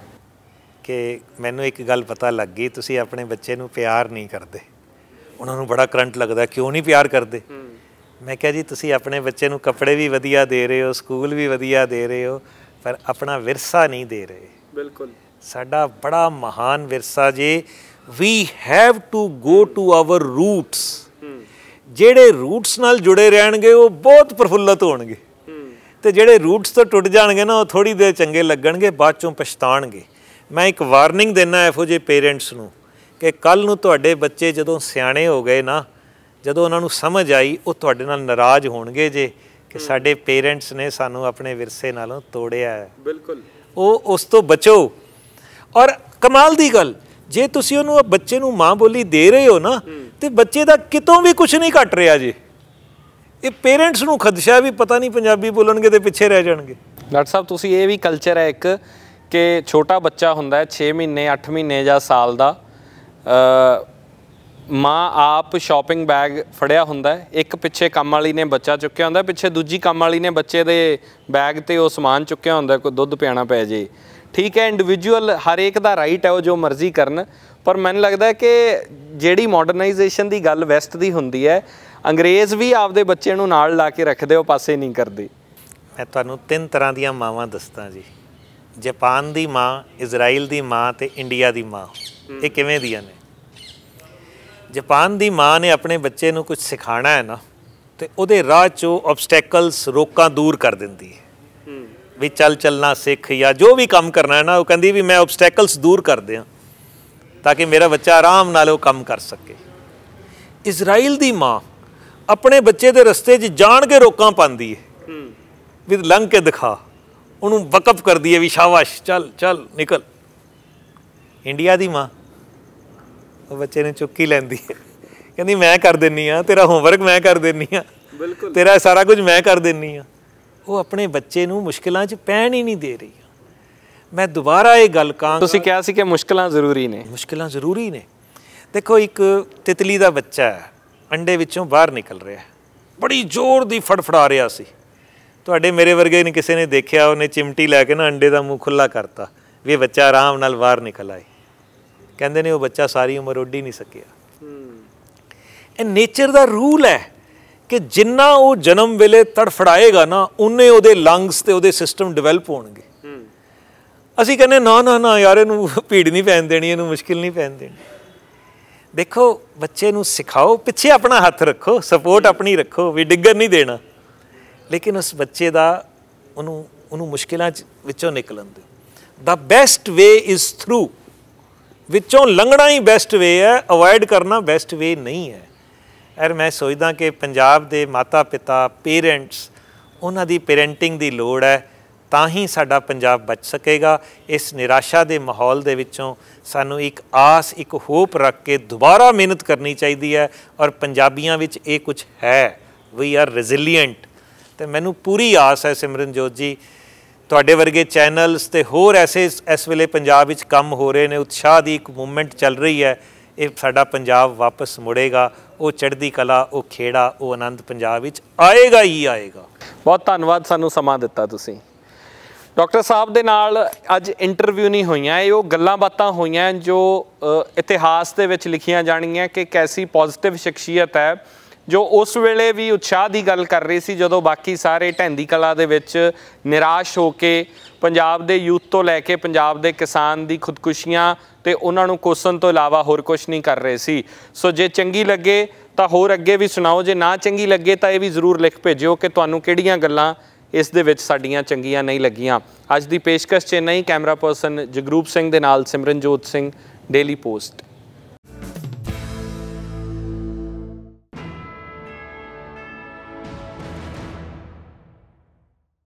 ਕਿ ਮੈਨੂੰ ਇੱਕ ਗੱਲ ਪਤਾ ਲੱਗ ਗਈ ਤੁਸੀਂ ਆਪਣੇ ਬੱਚੇ ਨੂੰ ਪਿਆਰ ਨਹੀਂ ਕਰਦੇ। ਉਹਨਾਂ ਨੂੰ ਬੜਾ ਕਰੰਟ ਲੱਗਦਾ ਕਿਉਂ ਨਹੀਂ ਪਿਆਰ ਕਰਦੇ? ਮੈਂ ਕਿਹਾ ਜੀ ਤੁਸੀਂ ਆਪਣੇ ਬੱਚੇ ਨੂੰ ਕੱਪੜੇ ਵੀ ਵਧੀਆ ਦੇ ਰਹੇ ਹੋ ਸਕੂਲ ਵੀ ਵਧੀਆ ਦੇ ਰਹੇ ਹੋ ਪਰ ਆਪਣਾ ਵਿਰਸਾ ਨਹੀਂ ਦੇ ਰਹੇ। ਬਿਲਕੁਲ। ਸਾਡਾ ਬੜਾ ਮਹਾਨ ਵਿਰਸਾ ਜੇ। We have to go to our roots ਜਿਹੜੇ ਰੂਟਸ ਨਾਲ ਜੁੜੇ ਰਹਿਣਗੇ ਉਹ ਬਹੁਤ ਪ੍ਰਫੁੱਲਤ ਹੋਣਗੇ। ਤੇ ਜਿਹੜੇ ਰੂਟਸ ਤੋਂ ਟੁੱਟ ਜਾਣਗੇ ਨਾ ਉਹ ਥੋੜੀ ਦੇਰ ਚੰਗੇ ਲੱਗਣਗੇ ਬਾਅਦ ਚੋਂ ਪਛਤਾਣਗੇ। ਮੈਂ ਇੱਕ ਵਾਰਨਿੰਗ ਦੇਣਾ ਇਹੋ ਜਿਹੇ ਪੇਰੈਂਟਸ ਨੂੰ ਕਿ ਕੱਲ ਨੂੰ ਤੁਹਾਡੇ ਬੱਚੇ ਜਦੋਂ ਸਿਆਣੇ ਹੋ ਗਏ ਨਾ ਜਦੋਂ ਉਹਨਾਂ ਨੂੰ ਸਮਝ ਆਈ ਉਹ ਤੁਹਾਡੇ ਨਾਲ ਨਾਰਾਜ਼ ਹੋਣਗੇ ਜੇ ਕਿ ਸਾਡੇ ਪੇਰੈਂਟਸ ਨੇ ਸਾਨੂੰ ਆਪਣੇ ਵਿਰਸੇ ਨਾਲੋਂ ਤੋੜਿਆ ਹੈ। ਬਿਲਕੁਲ। ਉਹ ਉਸ ਤੋਂ ਬਚੋ। ਔਰ ਕਮਾਲ ਦੀ ਗੱਲ ਜੇ ਤੁਸੀਂ ਉਹਨੂੰ ਬੱਚੇ ਨੂੰ ਮਾਂ ਬੋਲੀ ਦੇ ਰਹੇ ਹੋ ਨਾ ਤੇ ਬੱਚੇ ਦਾ ਕਿਤੋਂ ਵੀ ਕੁਝ ਨਹੀਂ ਘਟ ਰਿਹਾ ਜੀ। ਇਹ ਪੇਰੈਂਟਸ ਨੂੰ ਖਦਸ਼ਾ ਵੀ ਪਤਾ ਨਹੀਂ ਪੰਜਾਬੀ ਬੋਲਣਗੇ ਤੇ ਪਿੱਛੇ ਰਹਿ ਜਾਣਗੇ। ਡਾਕਟਰ ਸਾਹਿਬ ਤੁਸੀਂ ਇਹ ਵੀ ਕਲਚਰ ਹੈ ਇੱਕ ਕਿ ਛੋਟਾ ਬੱਚਾ ਹੁੰਦਾ ਹੈ 6 ਮਹੀਨੇ 8 ਮਹੀਨੇ ਜਾਂ ਸਾਲ ਦਾ। ਮਾਂ ਆਪ ਸ਼ਾਪਿੰਗ ਬੈਗ ਫੜਿਆ ਹੁੰਦਾ ਇੱਕ ਪਿੱਛੇ ਕੰਮ ਵਾਲੀ ਨੇ ਬੱਚਾ ਚੁੱਕਿਆ ਹੁੰਦਾ ਪਿੱਛੇ ਦੂਜੀ ਕੰਮ ਵਾਲੀ ਨੇ ਬੱਚੇ ਦੇ ਬੈਗ ਤੇ ਉਹ ਸਮਾਨ ਚੁੱਕਿਆ ਹੁੰਦਾ ਕੋਈ ਦੁੱਧ ਪਿਆਣਾ ਪੈ ਜੇ। ਠੀਕ ਹੈ ਇੰਡੀਵਿਜੂਅਲ ਹਰ ਇੱਕ ਦਾ ਰਾਈਟ ਹੈ, ਉਹ ਜੋ ਮਰਜ਼ੀ ਕਰਨ। ਪਰ ਮੈਨੂੰ ਲੱਗਦਾ ਕਿ ਜਿਹੜੀ ਮਾਡਰਨਾਈਜੇਸ਼ਨ ਦੀ ਗੱਲ ਵੈਸਟ ਦੀ ਹੁੰਦੀ ਹੈ, ਅੰਗਰੇਜ਼ ਵੀ ਆਪਦੇ ਬੱਚੇ ਨੂੰ ਨਾਲ ਲਾ ਕੇ ਰੱਖਦੇ, ਉਹ ਪਾਸੇ ਨਹੀਂ ਕਰਦੇ। ਮੈਂ ਤੁਹਾਨੂੰ ਤਿੰਨ ਤਰ੍ਹਾਂ ਦੀਆਂ ਮਾਵਾਂ ਦੱਸਦਾ ਜੀ। ਜਾਪਾਨ ਦੀ ਮਾਂ, ਇਜ਼ਰਾਈਲ ਦੀ ਮਾਂ ਤੇ ਇੰਡੀਆ ਦੀ ਮਾਂ। ਇਹ ਕਿਵੇਂ ਦੀਆਂ ਨੇ? ਜਾਪਾਨ ਦੀ ਮਾਂ ਨੇ ਆਪਣੇ ਬੱਚੇ ਨੂੰ ਕੁਝ ਸਿਖਾਣਾ ਹੈ ਨਾ ਤੇ ਉਹਦੇ ਰਾਹ ਚੋਂ ਆਬਸਟੈਕਲਸ ਰੋਕਾਂ ਦੂਰ ਕਰ ਦਿੰਦੀ ਹੈ। ਵੀ ਚੱਲ ਚੱਲਣਾ ਸਿੱਖ ਜਾਂ ਜੋ ਵੀ ਕੰਮ ਕਰਨਾ ਹੈ ਨਾ ਉਹ ਕਹਿੰਦੀ ਵੀ ਮੈਂ ਆਬਸਟੈਕਲਸ ਦੂਰ ਕਰ ਦਿਆਂ ਤਾਂ ਕਿ ਮੇਰਾ ਬੱਚਾ ਆਰਾਮ ਨਾਲ ਉਹ ਕੰਮ ਕਰ ਸਕੇ। ਇਜ਼ਰਾਈਲ ਦੀ ਮਾਂ ਆਪਣੇ ਬੱਚੇ ਦੇ ਰਸਤੇ 'ਚ ਜਾਣ ਕੇ ਰੋਕਾਂ ਪਾਉਂਦੀ ਹੈ। ਵੀ ਲੰਘ ਕੇ ਦਿਖਾ ਉਹਨੂੰ ਵਕਫ ਕਰਦੀ ਹੈ ਵੀ ਸ਼ਾਬਾਸ਼ ਚੱਲ ਚੱਲ ਨਿਕਲ। ਇੰਡੀਆ ਦੀ ਮਾਂ ਉਹ ਬੱਚੇ ਨੂੰ ਚੁੱਕੀ ਲੈਂਦੀ ਹੈ। ਕਹਿੰਦੀ ਮੈਂ ਕਰ ਦਿੰਨੀ ਆ ਤੇਰਾ ਹੋਮਵਰਕ ਮੈਂ ਕਰ ਦਿੰਨੀ ਆ। ਬਿਲਕੁਲ। ਤੇਰਾ ਸਾਰਾ ਕੁਝ ਮੈਂ ਕਰ ਦਿੰਨੀ ਆ। ਉਹ ਆਪਣੇ ਬੱਚੇ ਨੂੰ ਮੁਸ਼ਕਲਾਂ 'ਚ ਪੈਣ ਹੀ ਨਹੀਂ ਦੇ ਰਹੀ। ਮੈਂ ਦੁਬਾਰਾ ਇਹ ਗੱਲ ਕਹਾਂਗਾ ਤੁਸੀਂ ਕਿਹਾ ਸੀ ਕਿ ਮੁਸ਼ਕਲਾਂ ਜ਼ਰੂਰੀ ਨੇ। ਮੁਸ਼ਕਲਾਂ ਜ਼ਰੂਰੀ ਨੇ। ਦੇਖੋ ਇੱਕ ਤਿਤਲੀ ਦਾ ਬੱਚਾ ਹੈ। ਅੰਡੇ ਵਿੱਚੋਂ ਬਾਹਰ ਨਿਕਲ ਰਿਹਾ ਹੈ। ਬੜੀ ਜ਼ੋਰ ਦੀ ਫੜਫੜਾ ਰਿਹਾ ਸੀ। ਤੁਹਾਡੇ ਮੇਰੇ ਵਰਗੇ ਨੇ ਕਿਸੇ ਨੇ ਦੇਖਿਆ ਉਹਨੇ ਚਿਮਟੀ ਲੈ ਕੇ ਨਾ ਅੰਡੇ ਦਾ ਮੂੰਹ ਖੁੱਲਾ ਕਰਤਾ ਵੀ ਇਹ ਬੱਚਾ ਆਰਾਮ ਨਾਲ ਬਾਹਰ ਨਿਕਲ ਆਏ। ਕਹਿੰਦੇ ਨੇ ਉਹ ਬੱਚਾ ਸਾਰੀ ਉਮਰ ਉੱਡ ਹੀ ਨਹੀਂ ਸਕਿਆ। ਇਹ ਨੇਚਰ ਦਾ ਰੂਲ ਹੈ ਕਿ ਜਿੰਨਾ ਉਹ ਜਨਮ ਵੇਲੇ ਤੜਫੜਾਏਗਾ ਨਾ ਉਨੇ ਉਹਦੇ ਲੰਗਸ ਤੇ ਉਹਦੇ ਸਿਸਟਮ ਡਿਵੈਲਪ ਹੋਣਗੇ। ਅਸੀਂ ਕਹਿੰਦੇ ਨਾ ਨਾ ਨਾ ਯਾਰ ਇਹਨੂੰ ਭੀੜ ਨਹੀਂ ਪੈਣ ਦੇਣੀ ਇਹਨੂੰ ਮੁਸ਼ਕਿਲ ਨਹੀਂ ਪੈਣ ਦੇਣੀ। ਦੇਖੋ ਬੱਚੇ ਨੂੰ ਸਿਖਾਓ ਪਿੱਛੇ ਆਪਣਾ ਹੱਥ ਰੱਖੋ ਸਪੋਰਟ ਆਪਣੀ ਰੱਖੋ ਵੀ ਡਿੱਗਣ ਨਹੀਂ ਦੇਣਾ। ਲੇਕਿਨ ਉਸ ਬੱਚੇ ਦਾ ਉਹਨੂੰ ਉਹਨੂੰ ਮੁਸ਼ਕਿਲਾਂ ਵਿੱਚੋਂ ਨਿਕਲਣ ਦਿਓ। The best way is through ਵਿੱਚੋਂ ਲੰਘਣਾ ਹੀ ਬੈਸਟ ਵੇ ਹੈ ਅਵੋਇਡ ਕਰਨਾ ਬੈਸਟ ਵੇ ਨਹੀਂ ਹੈ। ਐਰ ਮੈਂ ਸੋਚਦਾ ਕਿ ਪੰਜਾਬ ਦੇ ਮਾਤਾ ਪਿਤਾ ਪੇਰੈਂਟਸ ਉਹਨਾਂ ਦੀ ਪੇਰੈਂਟਿੰਗ ਦੀ ਲੋੜ ਹੈ, ਤਾਂ ਹੀ ਸਾਡਾ ਪੰਜਾਬ ਬਚ ਸਕੇਗਾ। ਇਸ ਨਿਰਾਸ਼ਾ ਦੇ ਮਾਹੌਲ ਦੇ ਵਿੱਚੋਂ ਸਾਨੂੰ ਇੱਕ ਆਸ, ਇੱਕ ਹੋਪ ਰੱਖ ਕੇ ਦੁਬਾਰਾ ਮਿਹਨਤ ਕਰਨੀ ਚਾਹੀਦੀ ਹੈ ਔਰ ਪੰਜਾਬੀਆਂ ਵਿੱਚ ਇਹ ਕੁਝ ਹੈ। ਵੀ ਆਰ ਰੈਜ਼ਿਲੀਐਂਟ ਤੇ ਮੈਨੂੰ ਪੂਰੀ ਆਸ ਹੈ ਸਿਮਰਨਜੋਤ ਜੀ ਤੁਹਾਡੇ ਵਰਗੇ ਚੈਨਲਸ ਤੇ ਹੋਰ ਐਸੇ ਇਸ ਵੇਲੇ ਪੰਜਾਬ ਵਿੱਚ ਕੰਮ ਹੋ ਰਹੇ ਨੇ, ਉਤਸ਼ਾਹ ਦੀ ਇੱਕ ਮੂਵਮੈਂਟ ਚੱਲ ਰਹੀ ਹੈ, ਇਹ ਸਾਡਾ ਪੰਜਾਬ ਵਾਪਸ ਮੁੜੇਗਾ, ਉਹ ਚੜ੍ਹਦੀ ਕਲਾ, ਉਹ ਖੇੜਾ, ਉਹ ਆਨੰਦ ਪੰਜਾਬ ਵਿੱਚ ਆਏਗਾ ਹੀ ਆਏਗਾ। ਬਹੁਤ ਧੰਨਵਾਦ ਸਾਨੂੰ ਸਮਾਂ ਦਿੱਤਾ ਤੁਸੀਂ। ਡਾਕਟਰ ਸਾਹਿਬ ਦੇ ਨਾਲ ਅੱਜ ਇੰਟਰਵਿਊ ਨਹੀਂ ਹੋਈਆਂ, ਇਹ ਉਹ ਗੱਲਾਂ ਬਾਤਾਂ ਹੋਈਆਂ ਜੋ ਇਤਿਹਾਸ ਦੇ ਵਿੱਚ ਲਿਖੀਆਂ ਜਾਣਗੀਆਂ ਕਿ ਕੈਸੀ ਪੋਜ਼ਿਟਿਵ ਸ਼ਖਸੀਅਤ ਹੈ। ਜੋ ਉਸ ਵੇਲੇ ਵੀ ਉਤਸ਼ਾਹ ਦੀ ਗੱਲ ਕਰ ਰਹੀ ਸੀ, ਜਦੋਂ ਬਾਕੀ ਸਾਰੇ ਢੈਂਦੀ ਕਲਾ ਦੇ ਵਿੱਚ ਨਿਰਾਸ਼ ਹੋ ਕੇ ਪੰਜਾਬ ਦੇ ਯੂਥ ਤੋਂ ਲੈ ਕੇ ਪੰਜਾਬ ਦੇ ਕਿਸਾਨ ਦੀ ਖੁਦਕੁਸ਼ੀਆਂ ਤੇ ਉਹਨਾਂ ਨੂੰ ਕੋਸਣ ਤੋਂ ਇਲਾਵਾ ਹੋਰ ਕੁਝ ਨਹੀਂ ਕਰ ਰਹੇ ਸੀ। ਸੋ ਜੇ ਚੰਗੀ ਲੱਗੇ ਤਾਂ ਹੋਰ ਅੱਗੇ ਵੀ ਸੁਣਾਓ, ਜੇ ਨਾ ਚੰਗੀ ਲੱਗੇ ਤਾਂ ਇਹ ਵੀ ਜ਼ਰੂਰ ਲਿਖ ਭੇਜਿਓ ਕਿ ਤੁਹਾਨੂੰ ਕਿਹੜੀਆਂ ਗੱਲਾਂ ਇਸ ਦੇ ਵਿੱਚ ਸਾਡੀਆਂ ਚੰਗੀਆਂ ਨਹੀਂ ਲੱਗੀਆਂ। ਅੱਜ ਦੀ ਪੇਸ਼ਕਸ਼ ਚੇਨਈ ਕੈਮਰਾ ਪਰਸਨ ਜਗਰੂਪ ਸਿੰਘ ਦੇ ਨਾਲ ਸਿਮਰਨਜੋਤ ਸਿੰਘ ਡੇਲੀ ਪੋਸਟ